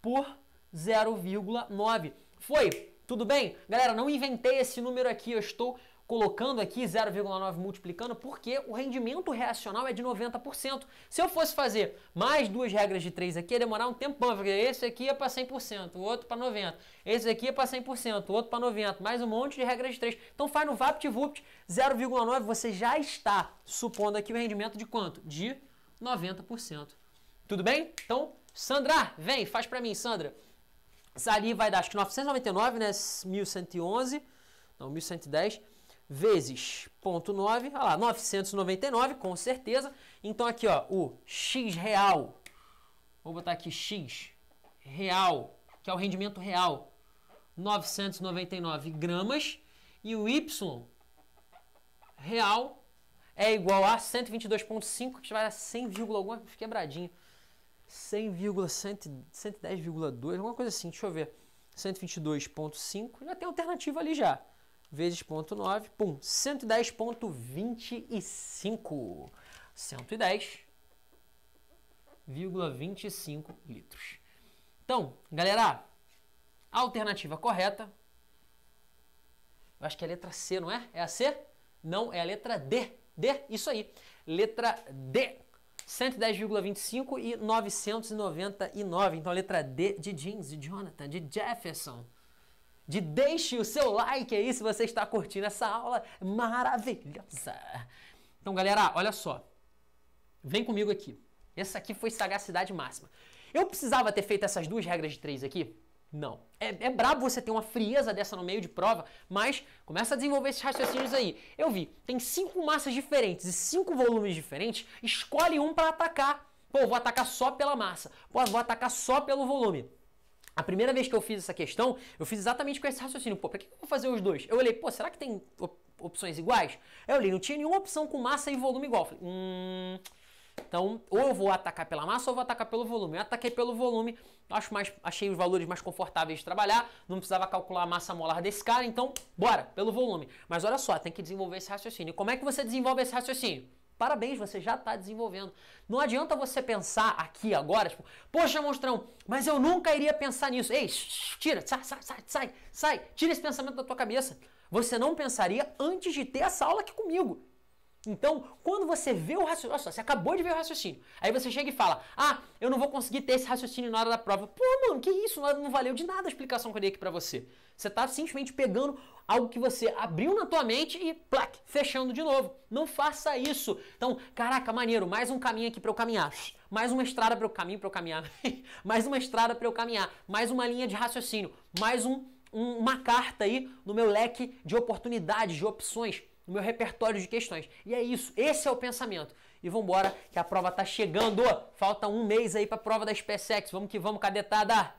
por 0,9. Foi? Tudo bem? Galera, não inventei esse número aqui, eu estou colocando aqui 0,9 multiplicando porque o rendimento reacional é de 90%. Se eu fosse fazer mais duas regras de 3 aqui, ia demorar um tempão, porque esse aqui é para 100%, o outro para 90%, esse aqui é para 100%, o outro para 90%, mais um monte de regras de 3. Então faz no VaptVupt 0,9, você já está supondo aqui o rendimento de quanto? De 90%. Tudo bem? Então, Sandra, vem, faz para mim, Sandra. Isso ali vai dar, acho que 999, né? 1111, não, 1110 vezes ponto 9, olha lá, 999, com certeza. Então aqui, ó, o X real, vou botar aqui X real, que é o rendimento real, 999 gramas, e o Y real é igual a 122.5, que vai dar 100, alguma quebradinho. 100,110,2, alguma coisa assim, deixa eu ver. 122.5, já tem alternativa ali já vezes ponto 9, pum, 110.25. 110,25 litros. Então, galera, a alternativa correta, eu acho que é a letra C, não é? É a C? Não, é a letra D. D, isso aí. Letra D. 110,25 e 999. Então, a letra D de Jeans, de Jonathan, de Jefferson de deixe o seu like aí se você está curtindo essa aula maravilhosa. Então, galera, olha só. Vem comigo aqui. Essa aqui foi sagacidade máxima. Eu precisava ter feito essas duas regras de três aqui? Não. É, é brabo você ter uma frieza dessa no meio de prova, mas começa a desenvolver esses raciocínios aí. Eu vi, tem cinco massas diferentes e cinco volumes diferentes, escolhe um para atacar. Pô, vou atacar só pela massa. Pô, vou atacar só pelo volume. A primeira vez que eu fiz essa questão, eu fiz exatamente com esse raciocínio. Pô, pra que eu vou fazer os dois? Eu olhei, pô, será que tem op opções iguais? Eu olhei, não tinha nenhuma opção com massa e volume igual. Falei, hum. Então, ou eu vou atacar pela massa ou vou atacar pelo volume. Eu ataquei pelo volume, acho mais, achei os valores mais confortáveis de trabalhar, não precisava calcular a massa molar desse cara, então, bora, pelo volume. Mas olha só, tem que desenvolver esse raciocínio. Como é que você desenvolve esse raciocínio? Parabéns, você já está desenvolvendo. Não adianta você pensar aqui agora, tipo, poxa, monstrão, mas eu nunca iria pensar nisso. Ei, tira, sai, sai, sai, sai, sai, tira esse pensamento da tua cabeça. Você não pensaria antes de ter essa aula aqui comigo. Então, quando você vê o raciocínio, você acabou de ver o raciocínio, aí você chega e fala, ah, eu não vou conseguir ter esse raciocínio na hora da prova. Pô, mano, que isso? Não valeu de nada a explicação que eu dei aqui pra você. Você está simplesmente pegando algo que você abriu na tua mente e plac, fechando de novo. Não faça isso. Então, caraca, maneiro, mais um caminho aqui para eu caminhar. Mais uma estrada para eu caminhar, para eu caminhar. mais uma estrada para eu caminhar. Mais uma linha de raciocínio. Mais um, um, uma carta aí no meu leque de oportunidades, de opções no meu repertório de questões. E é isso, esse é o pensamento. E vamos embora, que a prova tá chegando. Falta um mês aí para a prova da SpaceX. Vamos que vamos, cadetada.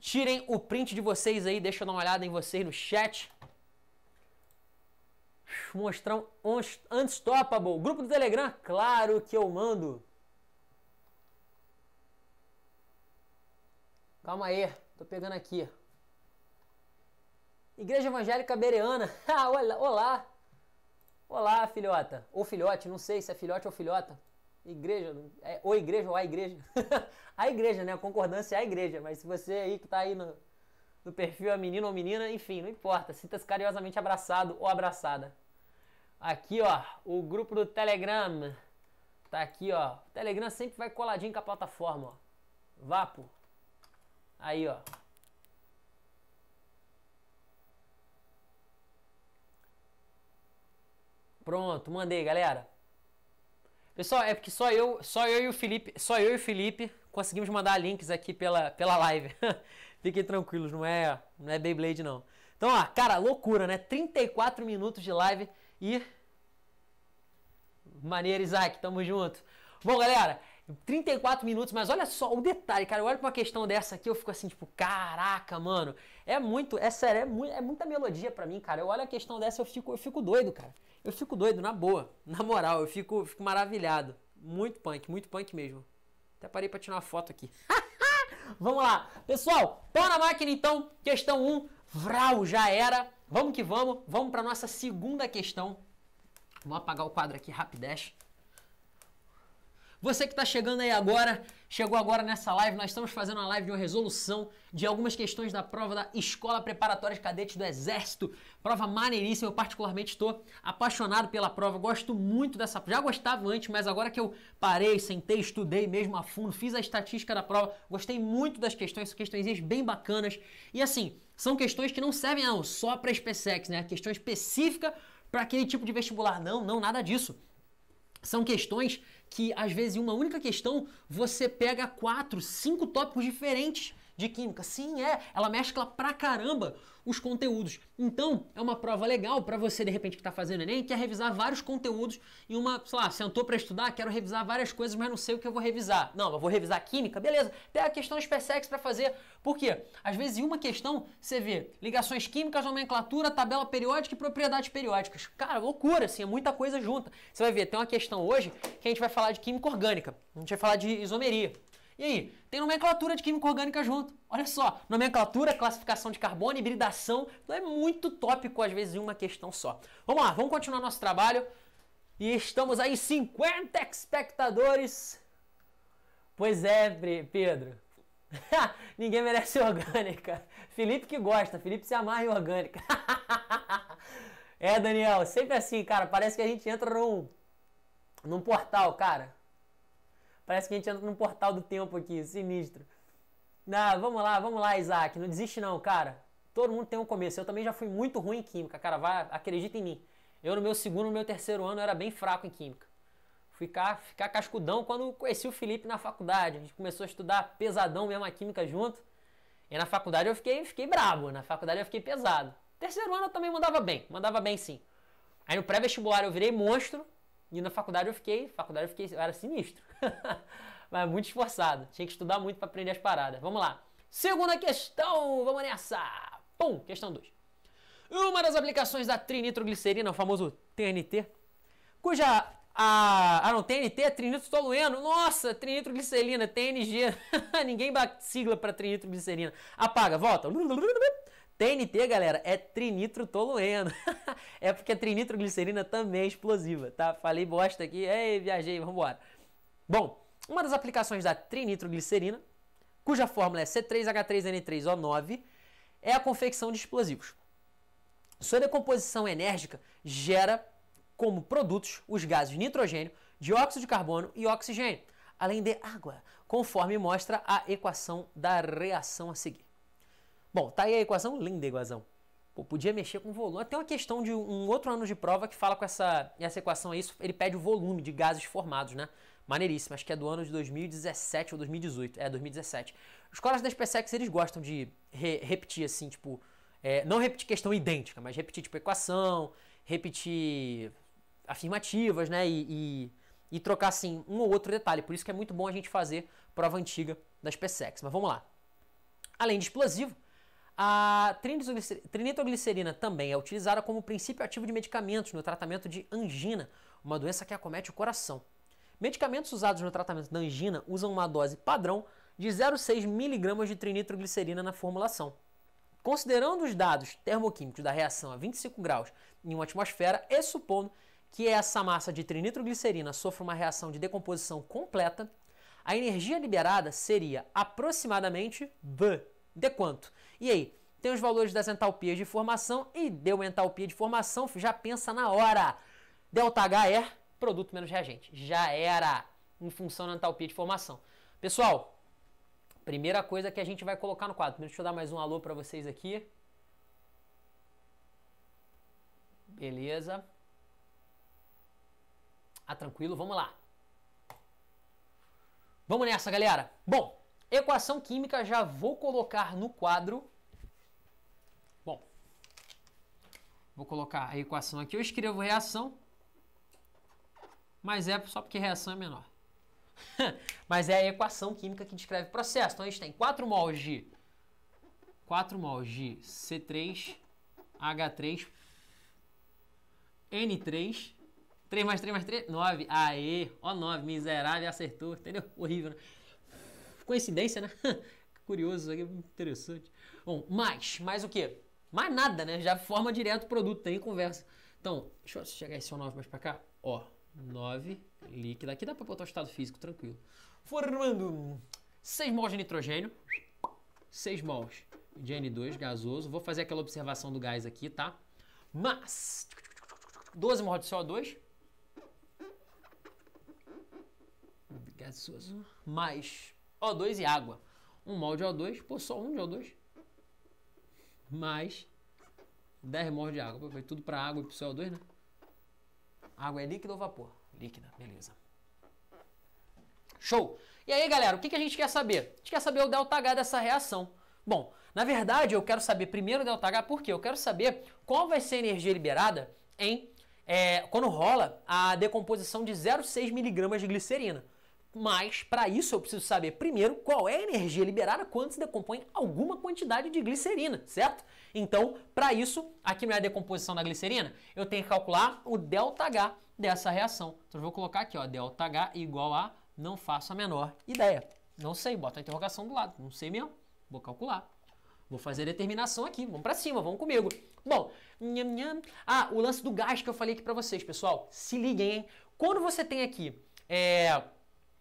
Tirem o print de vocês aí, deixa eu dar uma olhada em vocês no chat. Mostrão Unstoppable. Grupo do Telegram? Claro que eu mando. Calma aí, tô pegando aqui. Igreja Evangélica Bereana. *laughs* Olá, olá. Filhota. Ou filhote, não sei se é filhote ou filhota. Igreja, é, ou igreja ou a igreja. *laughs* a igreja, né? A concordância é a igreja. Mas se você aí que tá aí no, no perfil é menino ou menina, enfim, não importa. Sinta-se carinhosamente abraçado ou abraçada. Aqui, ó, o grupo do Telegram. Tá aqui, ó. O Telegram sempre vai coladinho com a plataforma, ó. Vapo. Aí, ó. Pronto, mandei, galera. Pessoal, é porque só eu, só eu e o Felipe, só eu e o Felipe conseguimos mandar links aqui pela, pela live. *laughs* Fiquem tranquilos, não é, não é Beyblade não. Então, ó, cara, loucura, né? 34 minutos de live e maneiro, Isaac, tamo junto. Bom, galera, 34 minutos, mas olha só o detalhe, cara. Eu olho pra uma questão dessa aqui, eu fico assim, tipo, caraca, mano. É muito, é sério, é, muito, é muita melodia pra mim, cara. Eu olho a questão dessa, eu fico, eu fico doido, cara. Eu fico doido, na boa. *laughs* Na moral, eu fico, fico maravilhado. Muito punk, muito punk mesmo. Até parei pra tirar uma foto aqui. *laughs* vamos lá. Pessoal, pau na máquina então. Questão 1. Vral, já era. Vamos que vamos. Vamos pra nossa segunda questão. Vou apagar o quadro aqui rapidez. Você que está chegando aí agora, chegou agora nessa live, nós estamos fazendo uma live de uma resolução de algumas questões da prova da Escola Preparatória de Cadetes do Exército. Prova maneiríssima, eu particularmente estou apaixonado pela prova, gosto muito dessa Já gostava antes, mas agora que eu parei, sentei, estudei mesmo a fundo, fiz a estatística da prova, gostei muito das questões, são questões bem bacanas. E assim, são questões que não servem não, só para SpaceX, né? Questão específica para aquele tipo de vestibular. Não, não, nada disso. São questões que, às vezes, em uma única questão, você pega quatro, cinco tópicos diferentes de química. Sim, é, ela mescla pra caramba os conteúdos. Então, é uma prova legal para você, de repente, que está fazendo Enem, quer revisar vários conteúdos em uma, sei lá, sentou para estudar, quero revisar várias coisas, mas não sei o que eu vou revisar. Não, eu vou revisar química, beleza. Pega a questão SpaceX para fazer. Por quê? Às vezes, em uma questão, você vê ligações químicas, nomenclatura, tabela periódica e propriedades periódicas. Cara, loucura, assim, é muita coisa junta. Você vai ver, tem uma questão hoje que a gente vai falar de química orgânica, a gente vai falar de isomeria. E aí, tem nomenclatura de química orgânica junto. Olha só, nomenclatura, classificação de carbono, hibridação. Então é muito tópico, às vezes, em uma questão só. Vamos lá, vamos continuar nosso trabalho. E estamos aí, 50 espectadores. Pois é, Pedro. *laughs* Ninguém merece orgânica. Felipe que gosta, Felipe se amarra em orgânica. *laughs* é, Daniel, sempre assim, cara. Parece que a gente entra num, num portal, cara. Parece que a gente entra num portal do tempo aqui, sinistro. Não, vamos lá, vamos lá, Isaac. Não desiste não, cara. Todo mundo tem um começo. Eu também já fui muito ruim em química, cara. Vai, acredita em mim. Eu no meu segundo, no meu terceiro ano, era bem fraco em química. Fui ficar, ficar cascudão quando conheci o Felipe na faculdade. A gente começou a estudar pesadão mesmo a química junto. E na faculdade eu fiquei, fiquei brabo. Na faculdade eu fiquei pesado. Terceiro ano eu também mandava bem. Mandava bem sim. Aí no pré-vestibular eu virei monstro. E na faculdade eu fiquei, faculdade eu fiquei, eu era sinistro. *laughs* Mas muito esforçado. Tinha que estudar muito para aprender as paradas. Vamos lá. Segunda questão, vamos nessa. Pum, questão 2. Uma das aplicações da trinitroglicerina, o famoso TNT, cuja a, ah não, TNT é trinitrotolueno. Nossa, trinitroglicerina, TNG. *laughs* Ninguém bate sigla para trinitroglicerina. Apaga, volta. TNT, galera, é trinitrotolueno. *laughs* é porque a trinitroglicerina também é explosiva, tá? Falei bosta aqui, ei, viajei, vambora. Bom, uma das aplicações da trinitroglicerina, cuja fórmula é C3H3N3O9, é a confecção de explosivos. Sua decomposição enérgica gera como produtos os gases nitrogênio, dióxido de carbono e oxigênio, além de água, conforme mostra a equação da reação a seguir. Bom, tá aí a equação, linda equação. Pô, podia mexer com volume. Tem uma questão de um outro ano de prova que fala com essa, essa equação aí, ele pede o volume de gases formados, né? Maneiríssimo, acho que é do ano de 2017 ou 2018. É, 2017. Os colegas da SpaceX, eles gostam de re repetir assim, tipo, é, não repetir questão idêntica, mas repetir, tipo, equação, repetir afirmativas, né? E, e, e trocar, assim, um ou outro detalhe. Por isso que é muito bom a gente fazer prova antiga da SpaceX. Mas vamos lá. Além de explosivo, a trinitroglicerina também é utilizada como princípio ativo de medicamentos no tratamento de angina, uma doença que acomete o coração. Medicamentos usados no tratamento da angina usam uma dose padrão de 0,6 mg de trinitroglicerina na formulação. Considerando os dados termoquímicos da reação a 25 graus em uma atmosfera e supondo que essa massa de trinitroglicerina sofra uma reação de decomposição completa, a energia liberada seria aproximadamente V de quanto? E aí, tem os valores das entalpias de formação e deu entalpia de formação, já pensa na hora. Delta H é produto menos reagente. Já era em função da entalpia de formação. Pessoal, primeira coisa que a gente vai colocar no quadro. Deixa eu dar mais um alô para vocês aqui. Beleza. Ah, tranquilo, vamos lá. Vamos nessa, galera. Bom, Equação química já vou colocar no quadro. Bom, vou colocar a equação aqui. Eu escrevo reação, mas é só porque reação é menor. *laughs* Mas é a equação química que descreve o processo. Então a gente tem 4 mols de 4 mols de C3H3 N3 3 mais 3 mais 3, 9. Aê, ó 9, miserável, acertou, entendeu? Horrível, né? Coincidência, né? *laughs* Curioso, é interessante. Bom, mais, mais o quê? Mais nada, né? Já forma direto o produto, tem conversa. Então, deixa eu chegar esse 9 mais pra cá. Ó, 9 líquida. Aqui dá pra botar o estado físico, tranquilo. Formando 6 mols de nitrogênio, 6 mols de N2 gasoso. Vou fazer aquela observação do gás aqui, tá? Mas 12 mols de CO2 gasoso mais O2 e água. Um mol de O2, pô, só um de O2. Mais 10 mol de água. Foi tudo para água e pro CO2, né? Água é líquida ou vapor? Líquida, beleza. Show! E aí, galera, o que, a gente quer saber? A gente quer saber o ΔH dessa reação. Bom, na verdade, eu quero saber primeiro o ΔH, por quê? Eu quero saber qual vai ser a energia liberada em é, quando rola a decomposição de 0,6 miligramas de glicerina. Mas, para isso, eu preciso saber primeiro qual é a energia liberada quando se decompõe alguma quantidade de glicerina, certo? Então, para isso, aqui não é a decomposição da glicerina, eu tenho que calcular o ΔH dessa reação. Então, eu vou colocar aqui, ó, ΔH igual a, não faço a menor ideia. Não sei, bota a interrogação do lado, não sei mesmo, vou calcular. Vou fazer a determinação aqui, vamos para cima, vamos comigo. Bom, nham, nham. ah, o lance do gás que eu falei aqui para vocês, pessoal, se liguem, hein? Quando você tem aqui, é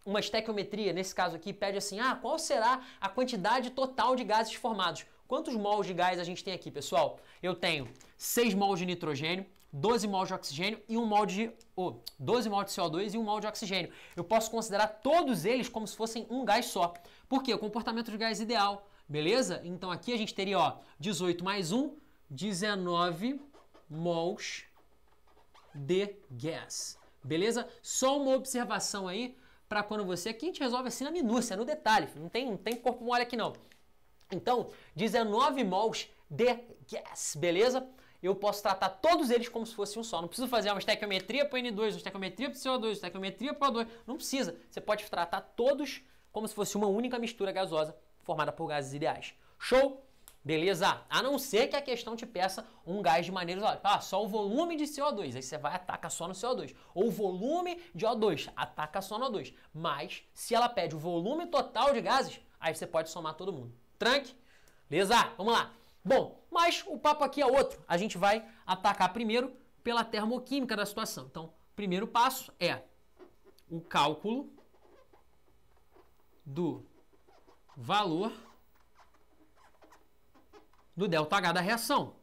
uma estequiometria, nesse caso aqui, pede assim: ah, qual será a quantidade total de gases formados? Quantos mols de gás a gente tem aqui, pessoal? Eu tenho 6 mols de nitrogênio, 12 mols de oxigênio e 1 mol de. Oh, 12 mols de CO2 e 1 mol de oxigênio. Eu posso considerar todos eles como se fossem um gás só. Por quê? O comportamento de gás ideal, beleza? Então aqui a gente teria ó, 18 mais 1, 19 mols de gás. Beleza? Só uma observação aí para quando você. Aqui a gente resolve assim na minúcia, no detalhe. Não tem, não tem corpo mole aqui não. Então, 19 mols de gas, beleza? Eu posso tratar todos eles como se fosse um só. Não preciso fazer uma estequiometria para N2, uma estequiometria para CO2, uma estequiometria para O2. Não precisa. Você pode tratar todos como se fosse uma única mistura gasosa formada por gases ideais. Show? Beleza? A não ser que a questão te peça um gás de maneira isolada. Ah, só o volume de CO2. Aí você vai ataca só no CO2. Ou o volume de O2. Ataca só no O2. Mas, se ela pede o volume total de gases, aí você pode somar todo mundo. Tranque? Beleza? Vamos lá. Bom, mas o papo aqui é outro. A gente vai atacar primeiro pela termoquímica da situação. Então, primeiro passo é o cálculo do valor do ΔH da reação.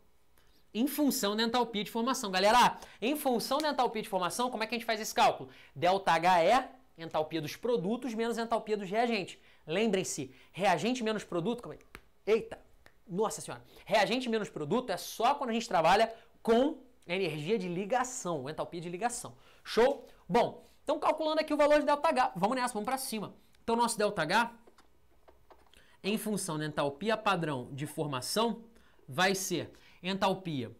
Em função da entalpia de formação. Galera, em função da entalpia de formação, como é que a gente faz esse cálculo? ΔH é entalpia dos produtos menos entalpia dos reagentes. Lembrem-se, reagente menos produto... É? Eita! Nossa senhora! Reagente menos produto é só quando a gente trabalha com energia de ligação, entalpia de ligação. Show? Bom, então calculando aqui o valor de ΔH, vamos nessa, vamos para cima. Então nosso ΔH em função da entalpia padrão de formação, vai ser entalpia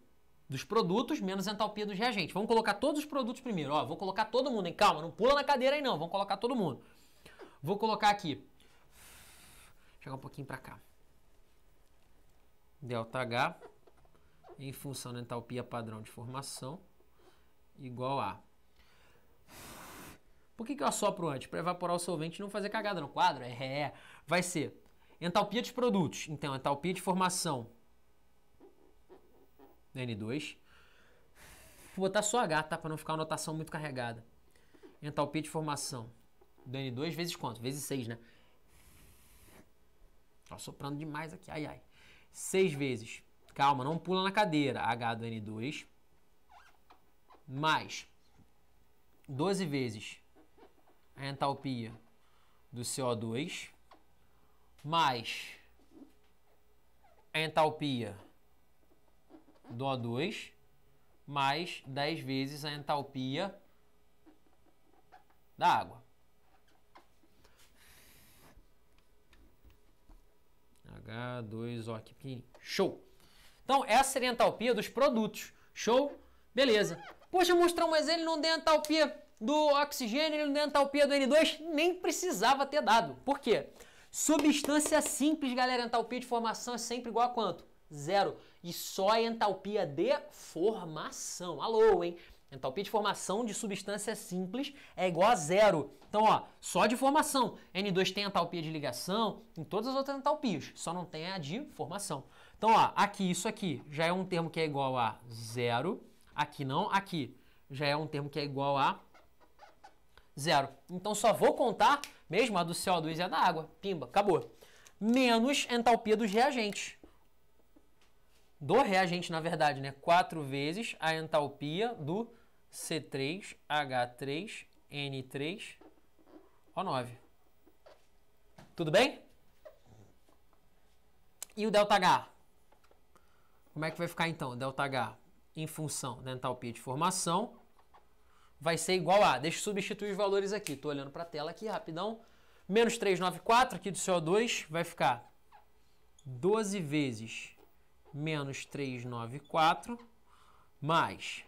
dos produtos menos entalpia dos reagentes. Vamos colocar todos os produtos primeiro. Ó, vou colocar todo mundo, hein? Calma, não pula na cadeira aí não. Vamos colocar todo mundo. Vou colocar aqui. Chegar um pouquinho para cá. ΔH em função da entalpia padrão de formação igual a. Por que, que eu assopro antes? Para evaporar o solvente e não fazer cagada no quadro? É, vai ser Entalpia de produtos. Então, entalpia de formação N2. Vou botar só H, tá? Para não ficar uma notação muito carregada. Entalpia de formação do N2 vezes quanto? Vezes 6, né? Tô soprando demais aqui, ai ai. 6 vezes. Calma, não pula na cadeira. H do N2 mais 12 vezes a entalpia do CO2 mais a entalpia do O2 mais 10 vezes a entalpia da água. H2O aqui pequenininho. Show! Então, essa seria a entalpia dos produtos. Show? Beleza. Poxa, mostrar mas ele não deu entalpia do oxigênio e da entalpia do N2 nem precisava ter dado. Por quê? Substância simples, galera, entalpia de formação é sempre igual a quanto? Zero. E só a entalpia de formação. Alô, hein? Entalpia de formação de substância simples é igual a zero. Então, ó, só de formação. N2 tem entalpia de ligação, em todas as outras entalpias, só não tem a de formação. Então, ó, aqui, isso aqui já é um termo que é igual a zero. Aqui não, aqui já é um termo que é igual a zero. Então, só vou contar mesmo a do CO2 e a da água. Pimba, acabou. Menos entalpia dos reagentes do reagente, na verdade, né? 4 vezes a entalpia do C3H3N3O9. Tudo bem? E o ΔH? Como é que vai ficar então? ΔH em função da entalpia de formação vai ser igual a, deixa eu substituir os valores aqui, estou olhando para a tela aqui rapidão, menos 394 aqui do CO2 vai ficar 12 vezes menos 394 mais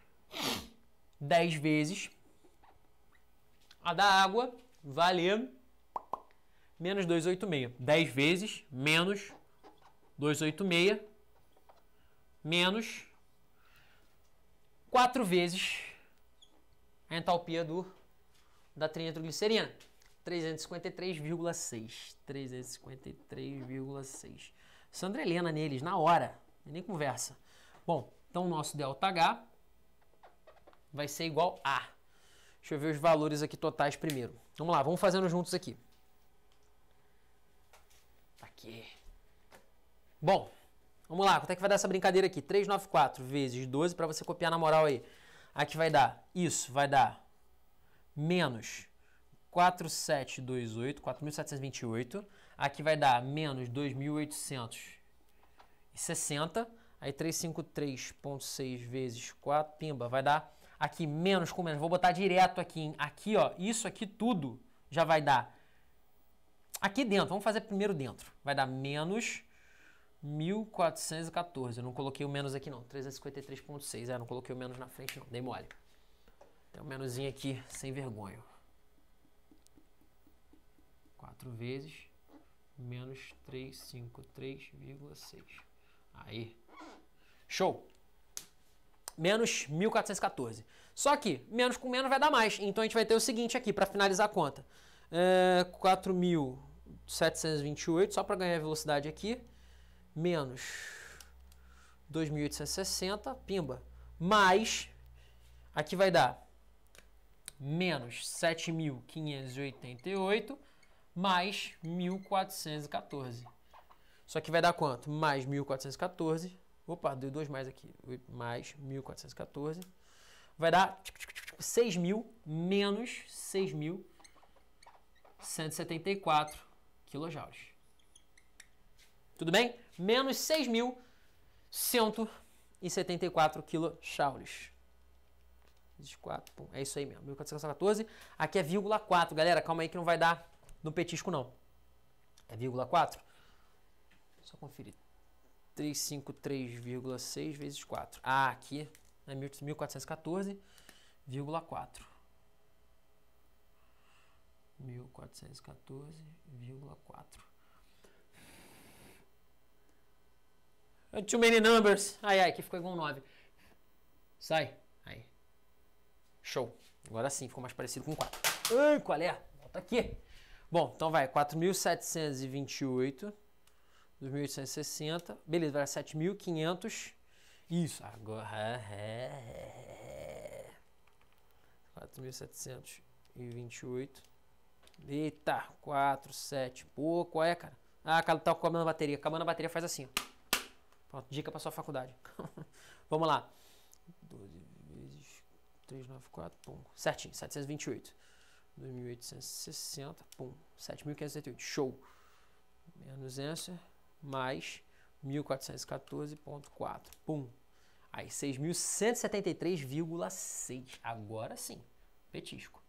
10 vezes a da água vale menos 286. 10 vezes menos 286 menos 4 vezes a entalpia do, da trinitroglicerina. 353,6. 353,6. Sandra Helena neles, na hora. Nem conversa. Bom, então o nosso ΔH vai ser igual a. Deixa eu ver os valores aqui totais primeiro. Vamos lá, vamos fazendo juntos aqui. Tá aqui. Bom, vamos lá. Quanto é que vai dar essa brincadeira aqui? 394 vezes 12 para você copiar na moral aí. Aqui vai dar, isso vai dar menos 4728, 4728. Aqui vai dar menos 2860. Aí 353.6 vezes 4, pimba, vai dar aqui menos com menos. Vou botar direto aqui, hein? aqui ó, isso aqui tudo já vai dar aqui dentro. Vamos fazer primeiro dentro. Vai dar menos 1414. Eu não coloquei o menos aqui não. 353.6. É, não coloquei o menos na frente não. Dei mole. Tem um menuzinho aqui sem vergonha. 4 vezes menos 353,6. Aí. Show! Menos 1414. Só que menos com menos vai dar mais. Então a gente vai ter o seguinte aqui para finalizar a conta. É, 4.728, só para ganhar velocidade aqui. Menos 2.860, pimba. Mais, aqui vai dar menos 7.588 mais 1.414. Isso aqui vai dar quanto? Mais 1.414. Opa, deu dois mais aqui. Mais 1.414. Vai dar 6.000 menos 6.174 quilojoules. Tudo bem? Menos 6.174 quilojoules. 4, é isso aí mesmo, 1414. Aqui é vírgula 4, galera, calma aí que não vai dar no petisco não. É vírgula 4? Só conferir. 353,6 vezes 4. Ah, aqui é 1414,4. 1414,4. Too many numbers. Ai, ai, que ficou igual um 9. Sai. Aí. Show. Agora sim, ficou mais parecido com 4. Ai, qual é? Volta aqui. Bom, então vai. 4.728 2.860. Beleza, vai 7.500. Isso, agora. É. 4.728. Eita, 4, 7. Pô, qual é, cara? Ah, tá acabando a bateria. Acabando a bateria, faz assim. Pronto, dica pra sua faculdade. *laughs* Vamos lá. 12 vezes 394, pum. Certinho, 728. 2.860, pum. 7.578. Show. Menos essa mais 1414.4. Pum. Aí 6.173,6. Agora sim. Petisco.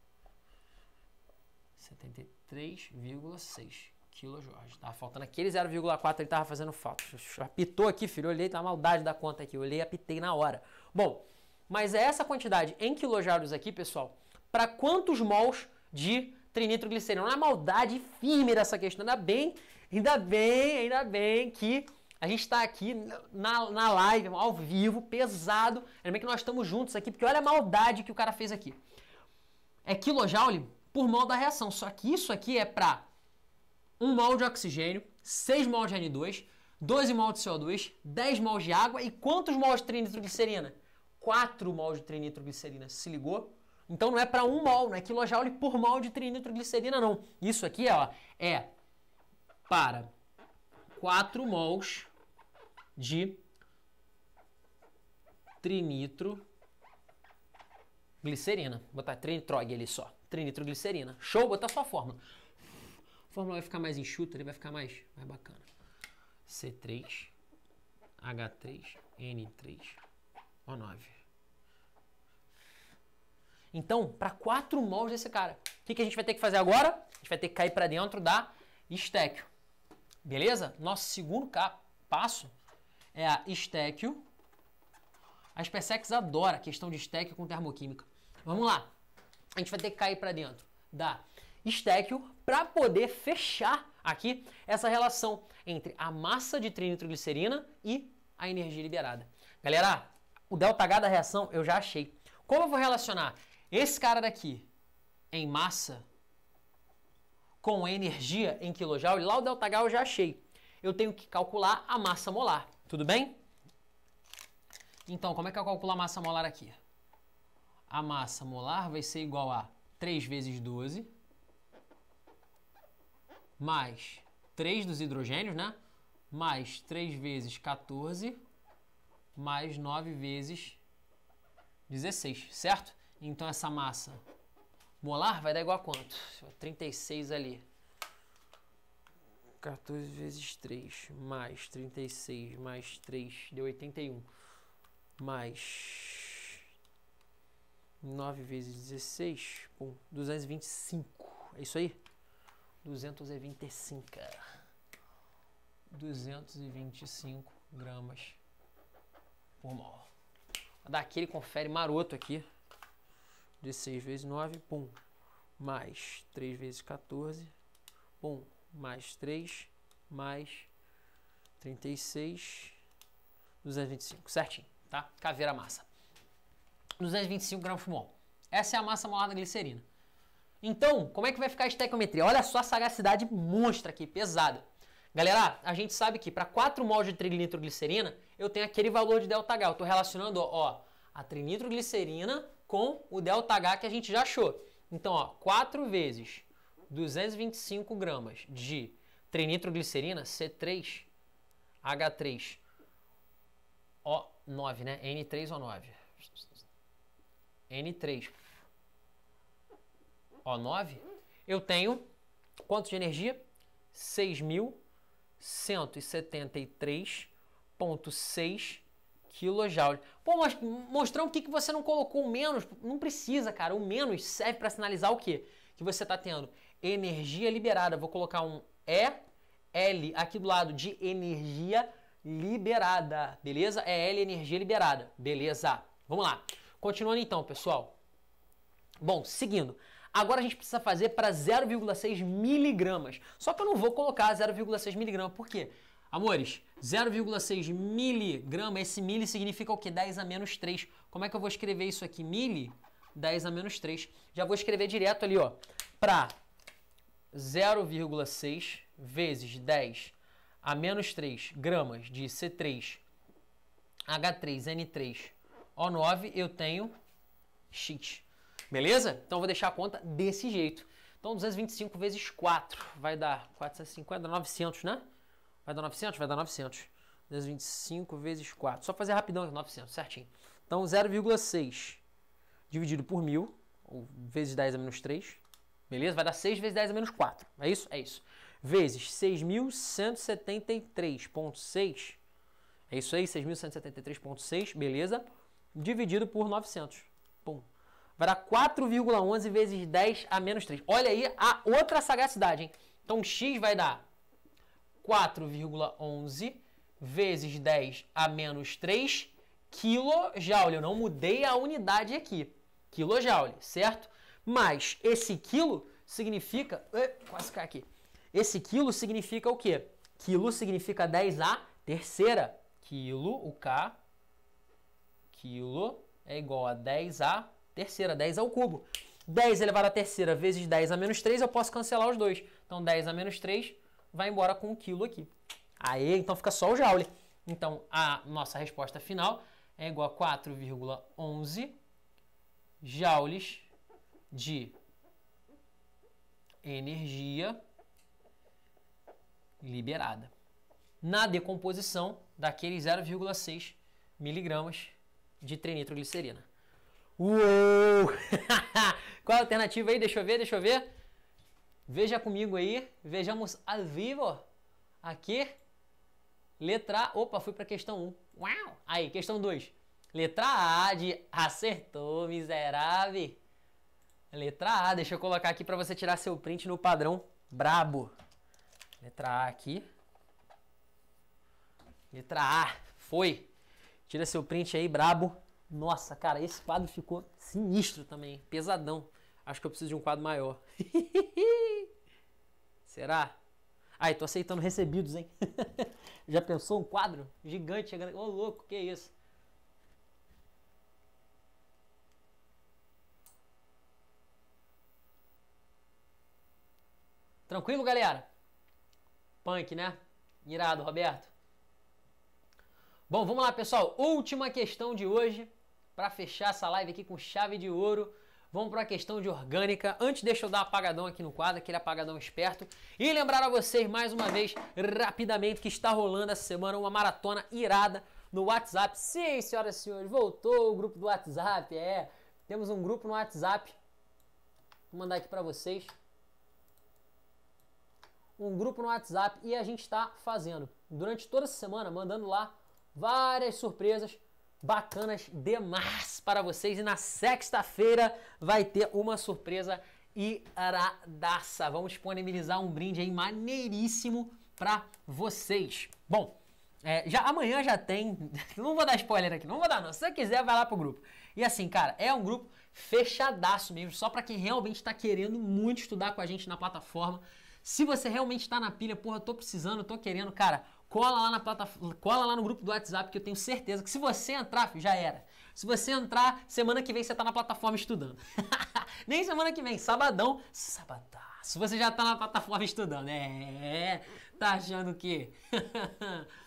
73,6 quilojoules. Tava faltando aquele 0,4 ele tava fazendo falta. Apitou aqui, filho. olhei, tá a maldade da conta aqui. olhei, apitei na hora. Bom, mas é essa quantidade em quilojoules aqui, pessoal, para quantos mols de trinitroglicerina. Não é maldade firme dessa questão. Ainda bem, ainda bem, ainda bem que a gente está aqui na, na live, ao vivo, pesado. Ainda bem que nós estamos juntos aqui, porque olha a maldade que o cara fez aqui. É quilojoule por mol da reação. Só que isso aqui é para 1 mol de oxigênio, 6 mol de N2, 12 mol de CO2, 10 mol de água e quantos mol de trinitroglicerina? 4 mol de trinitroglicerina. Se ligou? Então não é para 1 mol, não é quilojoule por mol de trinitroglicerina, não. Isso aqui ó, é para 4 mols de trinitroglicerina. Vou botar trinitrog ali só. Trinitroglicerina. Show, botar sua fórmula. A fórmula vai ficar mais enxuta, ele vai ficar mais, mais bacana. C3, H3, N3, O9. Então, para 4 mols desse cara, o que, que a gente vai ter que fazer agora? A gente vai ter que cair para dentro da estéquio. Beleza? Nosso segundo passo é a estéquio. A SpaceX adora a questão de estéquio com termoquímica. Vamos lá. A gente vai ter que cair para dentro da estéquio para poder fechar aqui essa relação entre a massa de trinitroglicerina e a energia liberada. Galera, o ΔH da reação eu já achei. Como eu vou relacionar esse cara daqui em massa com energia em quilojoule, lá o ΔH eu já achei. Eu tenho que calcular a massa molar, tudo bem? Então, como é que eu calculo a massa molar aqui? A massa molar vai ser igual a 3 vezes 12 mais 3 dos hidrogênios, né? Mais 3 vezes 14 mais 9 vezes 16, certo? Então essa massa molar vai dar igual a quanto? 36 ali. 14 vezes 3 mais 36 mais 3 deu 81. Mais 9 vezes 16, pum, 225. É isso aí? 225, cara. 225 gramas por mol. Daqui ele confere maroto aqui. 16 vezes 9, pum. Mais 3 vezes 14, pum. Mais 3, mais 36, 225, certinho, tá? Caveira massa. 225 gramas por mol. Essa é a massa molar da glicerina. Então, como é que vai ficar a estequiometria? Olha só a sagacidade monstra aqui, pesada. Galera, a gente sabe que para 4 mol de trinitroglicerina, eu tenho aquele valor de ΔH. Eu estou relacionando ó, a trinitroglicerina com o ΔH que a gente já achou. Então, ó, 4 vezes 225 gramas de trinitroglicerina, C3, H3, O9, né? N3O9. N3 o9, eu tenho quanto de energia? 6.173,6 kJ. Pô, mas mostrar o que, que você não colocou menos, não precisa, cara. O menos serve para sinalizar o quê? Que você está tendo energia liberada. Vou colocar um E, L aqui do lado de energia liberada, beleza? É L energia liberada, beleza? Vamos lá. Continuando então, pessoal. Bom, seguindo. Agora a gente precisa fazer para 0,6 miligramas. Só que eu não vou colocar 0,6 miligramas. Por quê? Amores, 0,6 miligrama, esse mili significa o quê? 10 a menos 3. Como é que eu vou escrever isso aqui? Mili, 10 a menos 3. Já vou escrever direto ali, ó. Para 0,6 vezes 10 a menos 3 gramas de C3, H3N3, O9, eu tenho X. Beleza? Então eu vou deixar a conta desse jeito. Então 225 vezes 4 vai dar 450, 900, né? Vai dar 900? Vai dar 900. 225 vezes 4. Só fazer rapidão, 900, certinho. Então 0,6 dividido por 1000, ou vezes 10 a menos 3. Beleza? Vai dar 6 vezes 10 a menos 4. É isso? É isso. Vezes 6.173,6. É isso aí, 6.173,6. Beleza? Dividido por 900. Pum vai dar 4,11 vezes 10 a menos 3. Olha aí a outra sagacidade, hein? Então, x vai dar 4,11 vezes 10 a menos 3 quilojoule. Eu não mudei a unidade aqui. Quilojoule, certo? Mas esse quilo significa. Quase cai aqui. Esse quilo significa o quê? Quilo significa 10 a terceira. Quilo, o K, quilo é igual a 10 a terceira, 10 ao cubo. 10 elevado à terceira vezes 10 a menos 3, eu posso cancelar os dois. Então 10 a menos 3 vai embora com o quilo aqui. Aí, então fica só o joule. Então a nossa resposta final é igual a 4,11 joules de energia liberada na decomposição daqueles 0,6 miligramas de trinitroglicerina. Uou! *laughs* Qual a alternativa aí? Deixa eu ver, deixa eu ver. Veja comigo aí, vejamos ao vivo aqui. Letra A. Opa, fui para questão 1. Uau! Aí, questão 2. Letra A de acertou, miserável. Letra A, deixa eu colocar aqui para você tirar seu print no padrão brabo. Letra A aqui. Letra A, foi. Tira seu print aí, brabo. Nossa, cara, esse quadro ficou sinistro também, pesadão. Acho que eu preciso de um quadro maior. *laughs* Será? Ai, tô aceitando recebidos, hein? *laughs* Já pensou um quadro gigante chegando? Ô, oh, louco, que isso? Tranquilo, galera? Punk, né? Irado, Roberto. Bom, vamos lá, pessoal. Última questão de hoje para fechar essa live aqui com chave de ouro. Vamos para a questão de orgânica. Antes, deixa eu dar um apagadão aqui no quadro, aquele apagadão esperto. E lembrar a vocês, mais uma vez, rapidamente, que está rolando essa semana uma maratona irada no WhatsApp. Sim, senhoras e senhores, voltou o grupo do WhatsApp. É, temos um grupo no WhatsApp. Vou mandar aqui para vocês um grupo no WhatsApp e a gente está fazendo durante toda essa semana, mandando lá várias surpresas bacanas demais para vocês. E na sexta-feira vai ter uma surpresa iradaça. Vamos disponibilizar um brinde aí maneiríssimo para vocês. Bom, é, já amanhã já tem. *laughs* Não vou dar spoiler aqui, não vou dar não. Se você quiser, vai lá pro grupo. E assim, cara, é um grupo fechadaço mesmo, só para quem realmente está querendo muito estudar com a gente na plataforma. Se você realmente está na pilha, porra, tô precisando, tô querendo, cara, cola lá na plataforma, cola lá no grupo do WhatsApp que eu tenho certeza que se você entrar, já era. Se você entrar, semana que vem você tá na plataforma estudando. *laughs* Nem semana que vem, sabadão, sabadão. Se você já tá na plataforma estudando, é, tá achando que *laughs*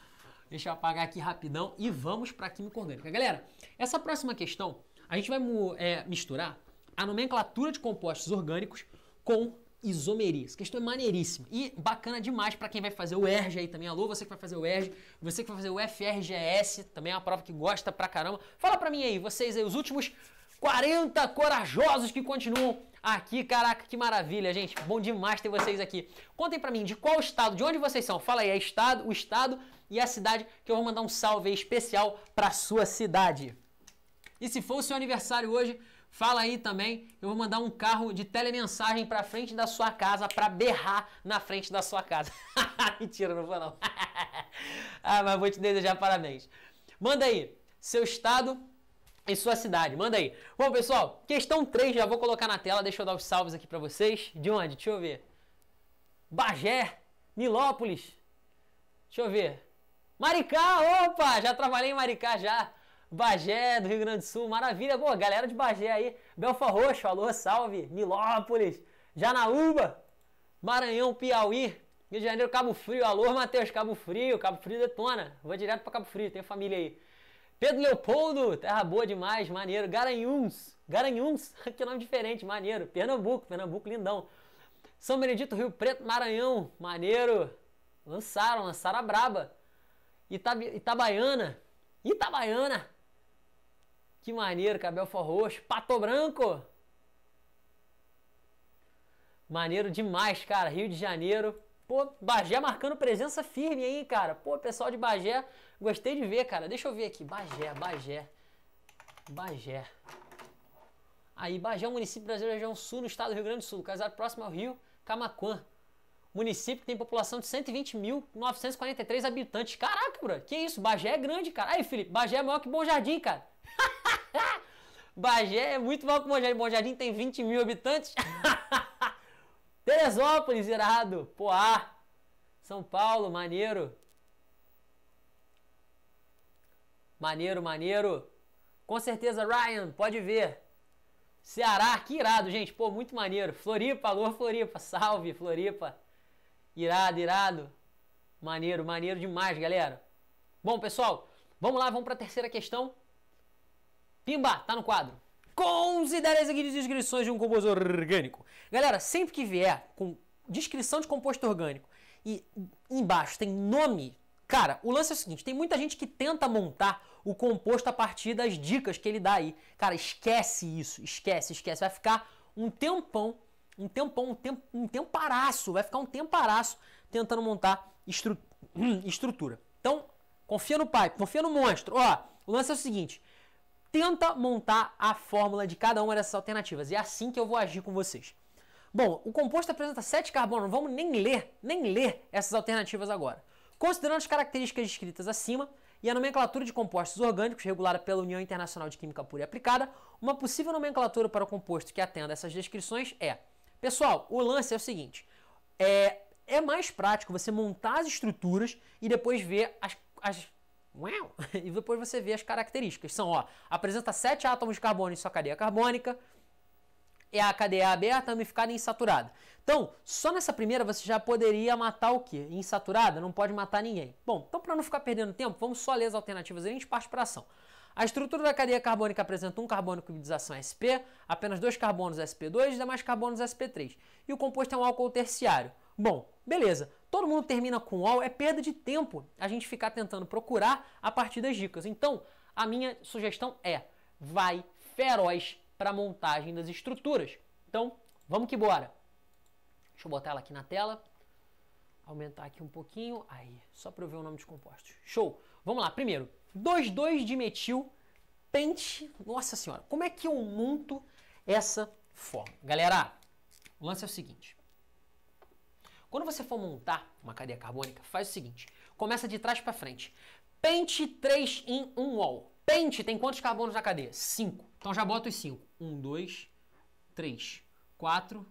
Deixa eu apagar aqui rapidão e vamos para a química orgânica. Galera, essa próxima questão, a gente vai é, misturar a nomenclatura de compostos orgânicos com isomeria. Essa questão é maneiríssima e bacana demais para quem vai fazer o ERG aí também. Alô, você que vai fazer o ERG, você que vai fazer o FRGS, também é uma prova que gosta pra caramba. Fala pra mim aí, vocês aí, os últimos 40 corajosos que continuam aqui. Caraca, que maravilha, gente. Bom demais ter vocês aqui. Contem pra mim de qual estado, de onde vocês são. Fala aí, é estado, o estado e a cidade que eu vou mandar um salve especial pra sua cidade. E se for o seu aniversário hoje, Fala aí também, eu vou mandar um carro de telemensagem para frente da sua casa para berrar na frente da sua casa. *laughs* Mentira, não vou não. *laughs* ah, mas vou te desejar parabéns. Manda aí, seu estado e sua cidade. Manda aí. Bom, pessoal, questão 3 já vou colocar na tela. Deixa eu dar os salves aqui para vocês. De onde? Deixa eu ver. Bagé, Nilópolis. Deixa eu ver. Maricá, opa, já trabalhei em Maricá já. Bagé, do Rio Grande do Sul, maravilha. Boa, galera de Bagé aí. Belfa Roxo, alô, salve. Milópolis, Janaúba, Maranhão, Piauí, Rio de Janeiro, Cabo Frio. Alô, Matheus, Cabo Frio. Cabo Frio detona. Vou direto para Cabo Frio, tem família aí. Pedro Leopoldo, terra boa demais, maneiro. Garanhuns, Garanhuns, *laughs* que nome diferente, maneiro. Pernambuco, Pernambuco, lindão. São Benedito, Rio Preto, Maranhão, maneiro. Lançaram, lançaram a braba. Itab Itabaiana, Itabaiana, que maneiro, Cabel Roxo. Pato Branco. Maneiro demais, cara. Rio de Janeiro. Pô, Bagé marcando presença firme aí, cara. Pô, pessoal de Bagé, gostei de ver, cara. Deixa eu ver aqui. Bagé, Bagé. Bagé. Aí, Bagé é um município brasileiro da região sul, no estado do Rio Grande do Sul, casado próximo ao rio Camaquã. Município que tem população de 120.943 habitantes. Caraca, bro, que isso? Bagé é grande, cara. Aí, Felipe, Bagé é maior que Bom Jardim, cara. *laughs* *laughs* Bagé é muito maior que Bom Jardim. Bom Jardim tem 20 mil habitantes. *laughs* Teresópolis, irado. Poá. São Paulo, maneiro. Maneiro, maneiro. Com certeza, Ryan, pode ver. Ceará, que irado, gente. Pô, muito maneiro. Floripa, alô, Floripa. Salve, Floripa. Irado, irado. Maneiro, maneiro demais, galera. Bom, pessoal, vamos lá, vamos para a terceira questão. Pimba, tá no quadro. Considere as seguintes descrições de um composto orgânico. Galera, sempre que vier com descrição de composto orgânico e embaixo tem nome, cara, o lance é o seguinte: tem muita gente que tenta montar o composto a partir das dicas que ele dá aí. Cara, esquece isso, esquece, esquece. Vai ficar um tempão, um tempão, um, tempo, um temparaço, vai ficar um temparaço tentando montar estru *clears throat* estrutura. Então, confia no pai, confia no monstro. Ó, o lance é o seguinte: tenta montar a fórmula de cada uma dessas alternativas. E é assim que eu vou agir com vocês. Bom, o composto apresenta 7 carbonos, não vamos nem ler, nem ler essas alternativas agora. Considerando as características descritas acima e a nomenclatura de compostos orgânicos regulada pela União Internacional de Química Pura e Aplicada, uma possível nomenclatura para o composto que atenda essas descrições é... Pessoal, o lance é o seguinte, é, é mais prático você montar as estruturas e depois ver as, as *laughs* e depois você vê as características. São, ó, apresenta sete átomos de carbono em sua cadeia carbônica, é a cadeia aberta, ramificada e insaturada. Então, só nessa primeira você já poderia matar o quê? Insaturada? Não pode matar ninguém. Bom, então para não ficar perdendo tempo, vamos só ler as alternativas e a gente parte para ação. A estrutura da cadeia carbônica apresenta um carbono com hibridização sp, apenas dois carbonos sp2 e demais carbonos sp3. E o composto é um álcool terciário. Bom, beleza. Todo mundo termina com ol, é perda de tempo a gente ficar tentando procurar a partir das dicas. Então, a minha sugestão é: vai feroz para a montagem das estruturas. Então, vamos que bora. Deixa eu botar ela aqui na tela. Aumentar aqui um pouquinho. Aí, só para eu ver o nome dos compostos. Show! Vamos lá. Primeiro, 2,2 dimetil pente. Nossa senhora, como é que eu monto essa forma? Galera, o lance é o seguinte. Quando você for montar uma cadeia carbônica, faz o seguinte: começa de trás para frente. Pente 3 em 1 wall. Pente tem quantos carbonos na cadeia? 5. Então já bota os 5. 1, 2, 3, 4,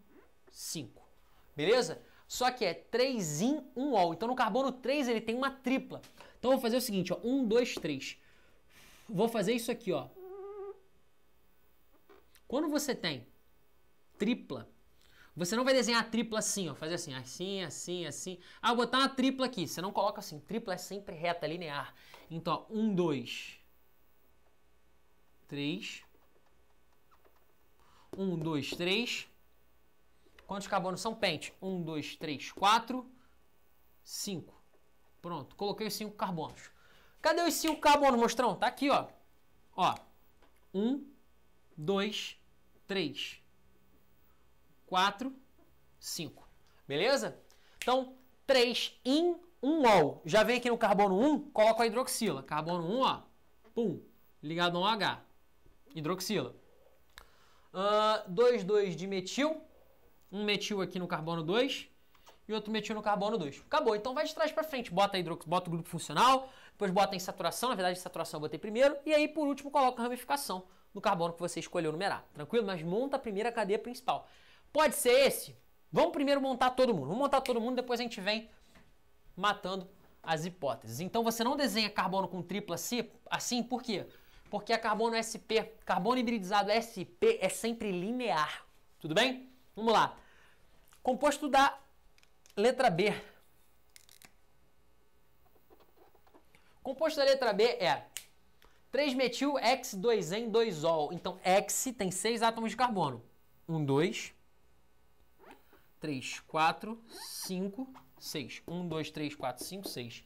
5. Beleza? Só que é 3 in 1 wall. Então no carbono 3 ele tem uma tripla. Então vou fazer o seguinte, ó, 1, 2, 3. Vou fazer isso aqui, ó. Quando você tem tripla, você não vai desenhar a tripla assim, ó. Fazer assim, assim, assim, assim. Ah, botar uma tripla aqui. Você não coloca assim. Tripla é sempre reta, linear. Então, ó, um, dois, três. Um, dois, três. Quantos carbonos são pente? Um, dois, três, quatro, cinco. Pronto, coloquei os cinco carbonos. Cadê os cinco carbonos, mostrão? Tá aqui, ó. Ó. Um, dois, três. 4, 5. Beleza? Então, 3 in 1 ol. Já vem aqui no carbono 1, coloca a hidroxila. Carbono 1, ó, pum, ligado no H. Hidroxila. 2, uh, 2 de metil. Um metil aqui no carbono 2 e outro metil no carbono 2. Acabou. Então vai de trás para frente. Bota, hidrox... bota o grupo funcional, depois bota em saturação. Na verdade, saturação eu botei primeiro. E aí, por último, coloca a ramificação no carbono que você escolheu numerar. Tranquilo? Mas monta a primeira cadeia principal. Pode ser esse? Vamos primeiro montar todo mundo. Vamos montar todo mundo, depois a gente vem matando as hipóteses. Então você não desenha carbono com tripla assim, por quê? Porque a carbono SP, carbono hibridizado SP é sempre linear. Tudo bem? Vamos lá. Composto da letra B. Composto da letra B é 3-metil X2N 2-ol. Então X tem 6 átomos de carbono. 1, 2, 3, 4, 5, 6. 1, 2, 3, 4, 5, 6.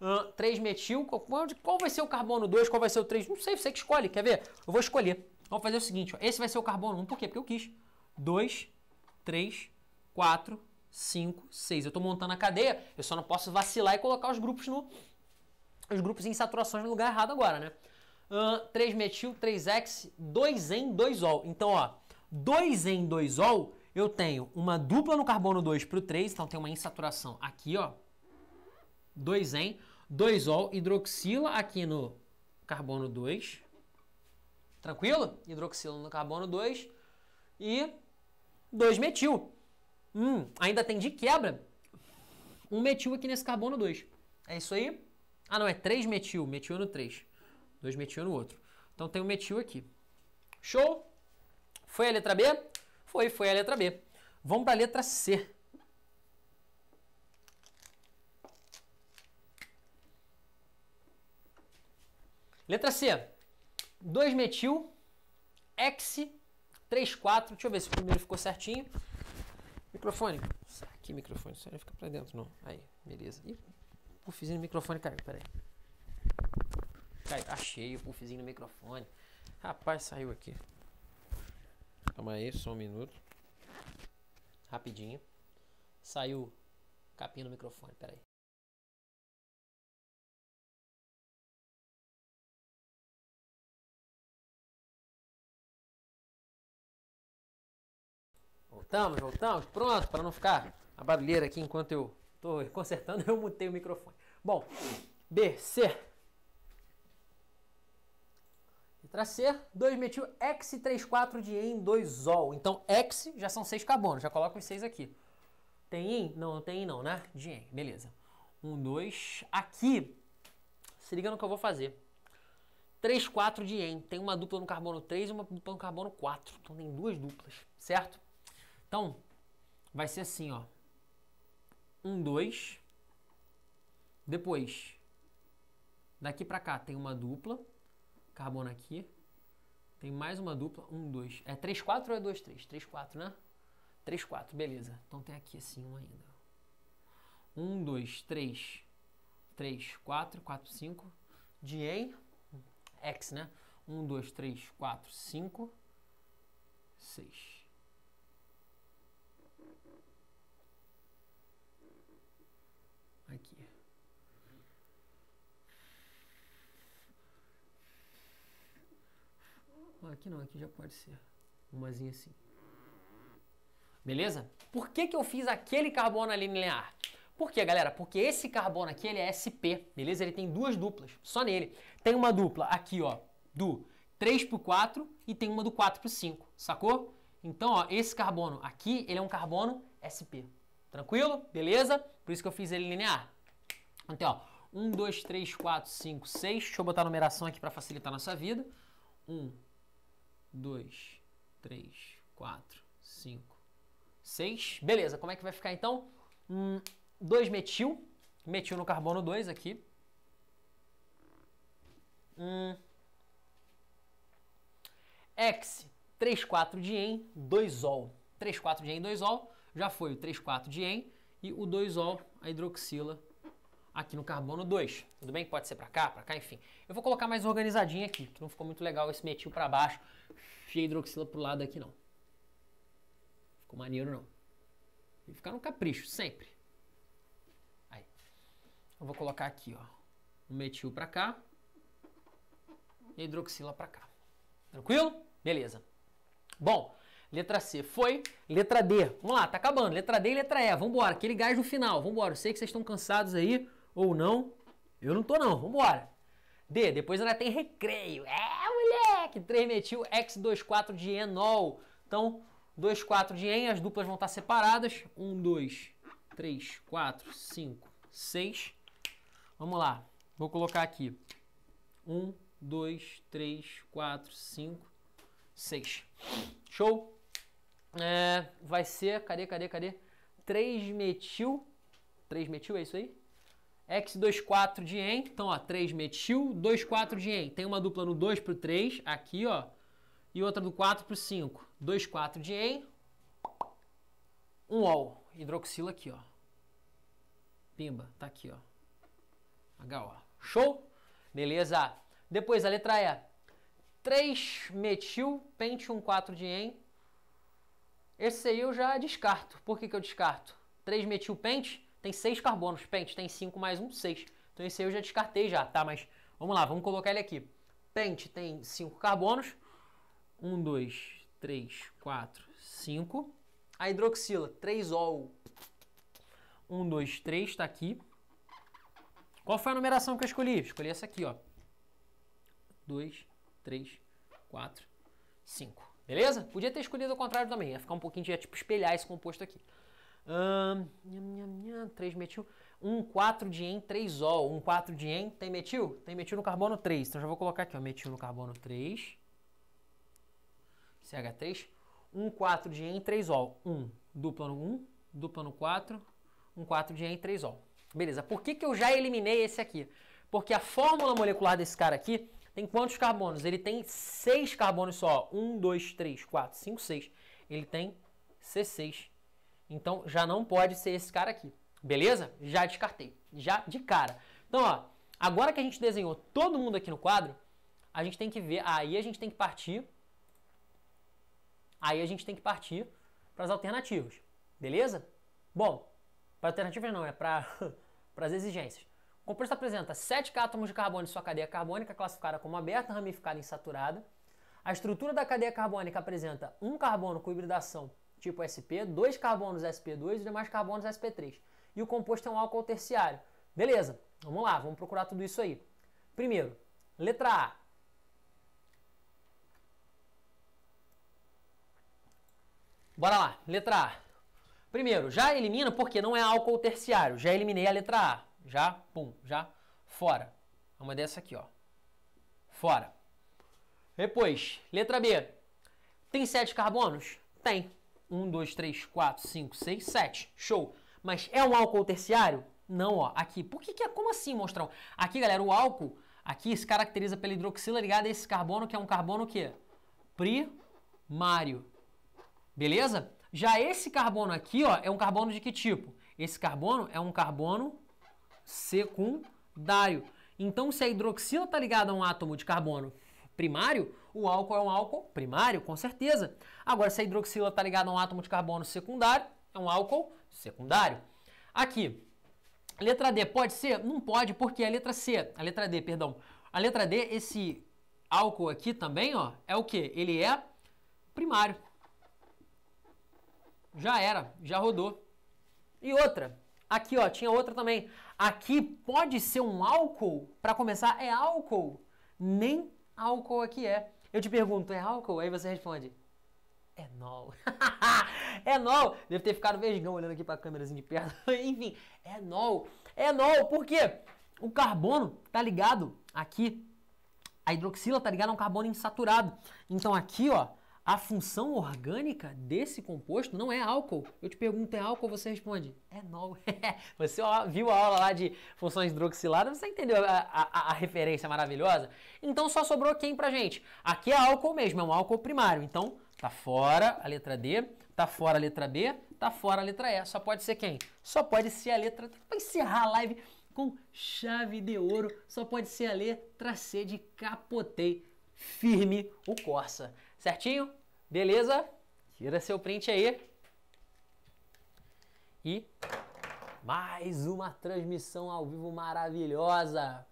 Uh, 3 metil. Qual, vai ser o carbono 2? Qual vai ser o 3? Não sei, você que escolhe. Quer ver? Eu vou escolher. Vamos fazer o seguinte: ó. esse vai ser o carbono 1. Por quê? Porque eu quis. 2, 3, 4, 5, 6. Eu estou montando a cadeia. Eu só não posso vacilar e colocar os grupos no. Os grupos em saturações no lugar errado agora, né? Uh, 3 metil, 3x, 2 em 2ol. Então, ó, 2 em 2ol eu tenho uma dupla no carbono 2 para o 3, então tem uma insaturação aqui, ó. 2 em 2 ol hidroxila aqui no carbono 2. Tranquilo? Hidroxila no carbono 2 e 2 metil. Hum, ainda tem de quebra um metil aqui nesse carbono 2. É isso aí? Ah, não, é 3 metil. Metil no 3. 2 metil no outro. Então tem um metil aqui. Show? Foi a letra B? Foi, foi a letra B. Vamos para a letra C. Letra C. 2 metil, X, 3, 4. Deixa eu ver se o primeiro ficou certinho. Microfone. Aqui, microfone. Isso não fica pra dentro, não. Aí, beleza. Ih, puffzinho no microfone caiu. Pera aí. Caiu. Achei o puffzinho no microfone. Rapaz, saiu aqui. Calma aí, só um minuto. Rapidinho. Saiu capinha no microfone. Pera aí. Voltamos, voltamos. Pronto, para não ficar a barulheira aqui enquanto eu estou *laughs* consertando, eu mutei o microfone. Bom, B, C. Letra C, 2-metil X34 de 2-ol. Então, X já são 6 carbonos, já coloco os 6 aqui. Tem em? Não, não tem em não, né? De em, beleza. 1, 2. Aqui, se liga no que eu vou fazer. 3, 4 de em. Tem uma dupla no carbono 3 e uma dupla no carbono 4. Então, tem duas duplas, certo? Então, vai ser assim, ó. Um, dois. Depois, daqui pra cá tem uma dupla. Carbono aqui. Tem mais uma dupla. Um, dois. É 3, 4 ou é 2, 3? 3, 4, né? 3, 4, beleza. Então tem aqui assim um ainda. 1, 2, 3, 3, 4, 4, 5. De em. X, né? 1, 2, 3, 4, 5, 6. Aqui. Aqui não, aqui já pode ser. Umazinha assim. Beleza? Por que, que eu fiz aquele carbono ali linear? Por quê, galera? Porque esse carbono aqui, ele é SP, beleza? Ele tem duas duplas, só nele. Tem uma dupla aqui, ó, do 3 pro 4 e tem uma do 4 pro 5, sacou? Então, ó, esse carbono aqui, ele é um carbono SP. Tranquilo? Beleza? Por isso que eu fiz ele linear. Então, ó, 1, 2, 3, 4, 5, 6. Deixa eu botar a numeração aqui para facilitar a nossa vida. 1, 2, 3, 4, 5, 6. Beleza, como é que vai ficar então? Hum, 2 metil. Metil no carbono 2 aqui. Hum, X, 3, 4 de em, 2 ol. 3, 4 de em, 2 ol. Já foi o 3, 4 de em e o 2-ol, a hidroxila, aqui no carbono 2. Tudo bem? Pode ser para cá, para cá, enfim. Eu vou colocar mais organizadinho aqui, que não ficou muito legal esse metil para baixo e a hidroxila pro lado aqui não. Ficou maneiro não. Que ficar no capricho, sempre. Aí. Eu vou colocar aqui, ó, o metil para cá e a hidroxila para cá. Tranquilo? Beleza. Bom, Letra C foi. Letra D. Vamos lá, tá acabando. Letra D e letra E. Vambora. Aquele gás no final. Vambora. Eu sei que vocês estão cansados aí. Ou não. Eu não tô não. Vambora. D. Depois ainda tem recreio. É, moleque. 3-metil X24 de enol. Então, 2, 4 de en. As duplas vão estar separadas. 1, 2, 3, 4, 5, 6. Vamos lá. Vou colocar aqui. 1, 2, 3, 4, 5, 6. Show? É, vai ser, cadê, cadê, cadê? 3-metil, 3-metil, é isso aí? X24 de en, então ó, 3-metil, 2,4 de en. Tem uma dupla no 2 pro 3, aqui ó, e outra do 4 pro 5. 2,4 de en, 1 ol, hidroxila aqui ó. Pimba, tá aqui ó. HO. Show? Beleza. Depois a letra E. 3-metil, pente 1,4 de en, esse aí eu já descarto. Por que, que eu descarto? 3 pente tem 6 carbonos. Pente tem 5 mais 1, 6. Então esse aí eu já descartei já, tá? Mas vamos lá, vamos colocar ele aqui. Pente tem 5 carbonos. 1, 2, 3, 4, 5. A hidroxila, 3-ol. 1, 2, 3, tá aqui. Qual foi a numeração que eu escolhi? Escolhi essa aqui, ó. 2, 3, 4, 5. Beleza? Podia ter escolhido o contrário também. Ia ficar um pouquinho de tipo espelhar esse composto aqui. Um, 3 metil. 1, 4 de em, 3 ol. 1, 4 de em. Tem metil? Tem metil no carbono 3. Então já vou colocar aqui, ó. Metil no carbono 3. CH3. 1, 4 de em, 3 ol. 1, dupla no 1, dupla no 4. 1, 4 de em, 3 ol. Beleza. Por que, que eu já eliminei esse aqui? Porque a fórmula molecular desse cara aqui tem quantos carbonos? Ele tem 6 carbonos só. 1, 2, 3, 4, 5, 6. Ele tem C6. Então já não pode ser esse cara aqui. Beleza? Já descartei. Já de cara. Então, ó, agora que a gente desenhou todo mundo aqui no quadro, a gente tem que ver. Aí a gente tem que partir. Aí a gente tem que partir para as alternativas. Beleza? Bom, para alternativas não, é para *laughs* as exigências. O composto apresenta 7 átomos de carbono em sua cadeia carbônica, classificada como aberta, ramificada e insaturada. A estrutura da cadeia carbônica apresenta um carbono com hibridação tipo SP, dois carbonos SP2 e os demais carbonos SP3 e o composto é um álcool terciário. Beleza, vamos lá, vamos procurar tudo isso aí. Primeiro, letra A. Bora lá, letra A. Primeiro, já elimina porque não é álcool terciário. Já eliminei a letra A. Já, pum, já fora. Uma dessa aqui, ó. Fora. Depois, letra B. Tem sete carbonos? Tem. Um, dois, três, quatro, cinco, seis, sete. Show. Mas é um álcool terciário? Não, ó. Aqui. Por que, que é? Como assim, monstrão? Aqui, galera, o álcool aqui se caracteriza pela hidroxila ligada a esse carbono, que é um carbono que primário. Beleza? Já esse carbono aqui, ó, é um carbono de que tipo? Esse carbono é um carbono secundário. Então, se a hidroxila está ligada a um átomo de carbono primário, o álcool é um álcool primário, com certeza. Agora, se a hidroxila está ligada a um átomo de carbono secundário, é um álcool secundário. Aqui, letra D pode ser? Não pode, porque a letra C, a letra D, perdão. A letra D, esse álcool aqui também, ó, é o que? Ele é primário. Já era, já rodou. E outra, aqui ó, tinha outra também. Aqui pode ser um álcool, para começar, é álcool. Nem álcool aqui é. Eu te pergunto, é álcool? Aí você responde, Enol. É Enol. *laughs* Deve ter ficado vesgão olhando aqui para a câmera de perto. *laughs* Enfim, Enol. Enol, por quê? O carbono tá ligado aqui. A hidroxila tá ligada a um carbono insaturado. Então aqui, ó, a função orgânica desse composto não é álcool. Eu te pergunto, é álcool? Você responde, é enol. *laughs* você viu a aula lá de funções hidroxiladas, você entendeu a, a, a, referência maravilhosa? Então só sobrou quem pra gente? Aqui é álcool mesmo, é um álcool primário. Então Tá fora a letra D, tá fora a letra B, tá fora a letra E. Só pode ser quem? Só pode ser a letra Para encerrar a live com chave de ouro, só pode ser a letra C de capotei firme o Corsa. Certinho? Beleza? Tira seu print aí. E mais uma transmissão ao vivo maravilhosa.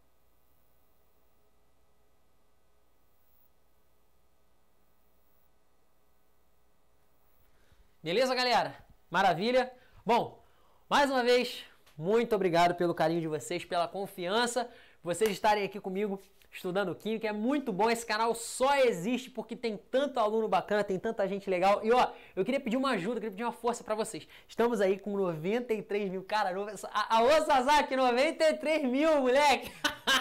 Beleza, galera? Maravilha? Bom, mais uma vez, muito obrigado pelo carinho de vocês, pela confiança, vocês estarem aqui comigo estudando Química. É muito bom, esse canal só existe porque tem tanto aluno bacana, tem tanta gente legal. E ó, eu queria pedir uma ajuda, queria pedir uma força para vocês. Estamos aí com 93 mil, cara, a, a Sasaki, 93 mil, moleque!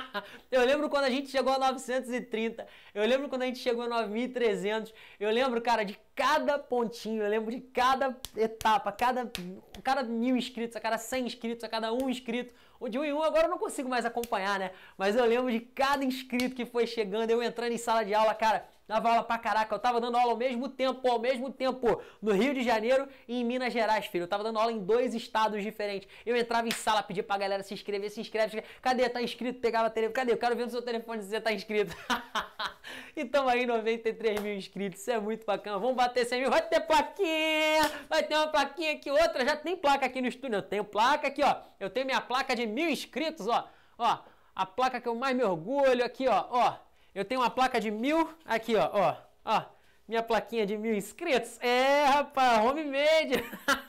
*laughs* eu lembro quando a gente chegou a 930, eu lembro quando a gente chegou a 9.300, eu lembro, cara, de cada pontinho, eu lembro de cada etapa, cada, cada mil inscritos, a cada 100 inscritos, a cada um inscrito. O de em um agora eu não consigo mais acompanhar, né? Mas eu lembro de cada inscrito que foi chegando, eu entrando em sala de aula, cara, dava aula pra caraca. Eu tava dando aula ao mesmo tempo, ao mesmo tempo, no Rio de Janeiro e em Minas Gerais, filho. Eu tava dando aula em dois estados diferentes. Eu entrava em sala, pedia pra galera se inscrever, se inscreve, se inscreve. Cadê? Tá inscrito? Pegava telefone. Cadê? Eu quero ver no seu telefone se você tá inscrito. *laughs* e tamo aí, 93 mil inscritos. Isso é muito bacana. Vamos bater 100 mil. Vai ter plaquinha! Vai ter uma plaquinha aqui, outra. Já tem placa aqui no estúdio. Eu tenho placa aqui, ó. Eu tenho minha placa de mil inscritos, ó. Ó, a placa que eu mais me orgulho aqui, ó. Ó, eu tenho uma placa de mil, aqui, ó, ó, ó. Minha plaquinha de mil inscritos. É, rapaz, homemade.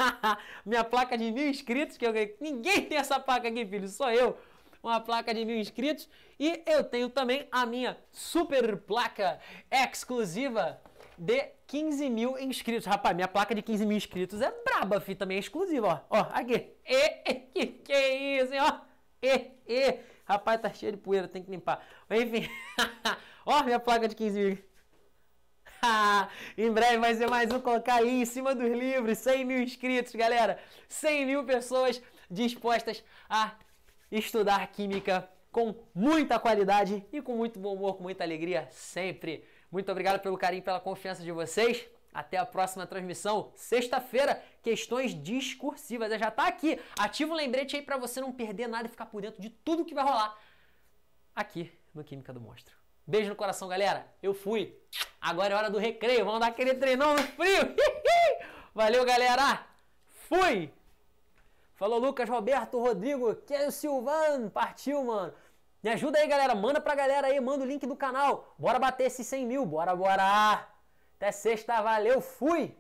*laughs* minha placa de mil inscritos, que eu Ninguém tem essa placa aqui, filho, só eu. uma placa de mil inscritos. E eu tenho também a minha super placa exclusiva de 15 mil inscritos. Rapaz, minha placa de 15 mil inscritos é braba, fi, também é exclusiva, ó. Ó, aqui. E, e, que, que é isso, hein, ó. E, e. Rapaz, tá cheio de poeira, tem que limpar. Enfim. *laughs* ó, minha placa de 15 mil. *laughs* em breve vai ser mais um colocar aí em cima dos livros. 100 mil inscritos, galera. 100 mil pessoas dispostas a estudar química com muita qualidade e com muito bom humor, com muita alegria sempre. Muito obrigado pelo carinho, pela confiança de vocês. Até a próxima transmissão, sexta-feira, questões discursivas. Já está aqui. Ativa o lembrete aí para você não perder nada e ficar por dentro de tudo que vai rolar aqui no Química do Monstro. Beijo no coração, galera. Eu fui. Agora é hora do recreio. Vamos dar aquele treinão no frio. *laughs* Valeu, galera. Fui. Falou Lucas, Roberto, Rodrigo, que o Silvano. Partiu, mano. Me ajuda aí, galera. Manda pra galera aí, manda o link do canal. Bora bater esses 100 mil. Bora, bora. Até sexta, valeu, fui!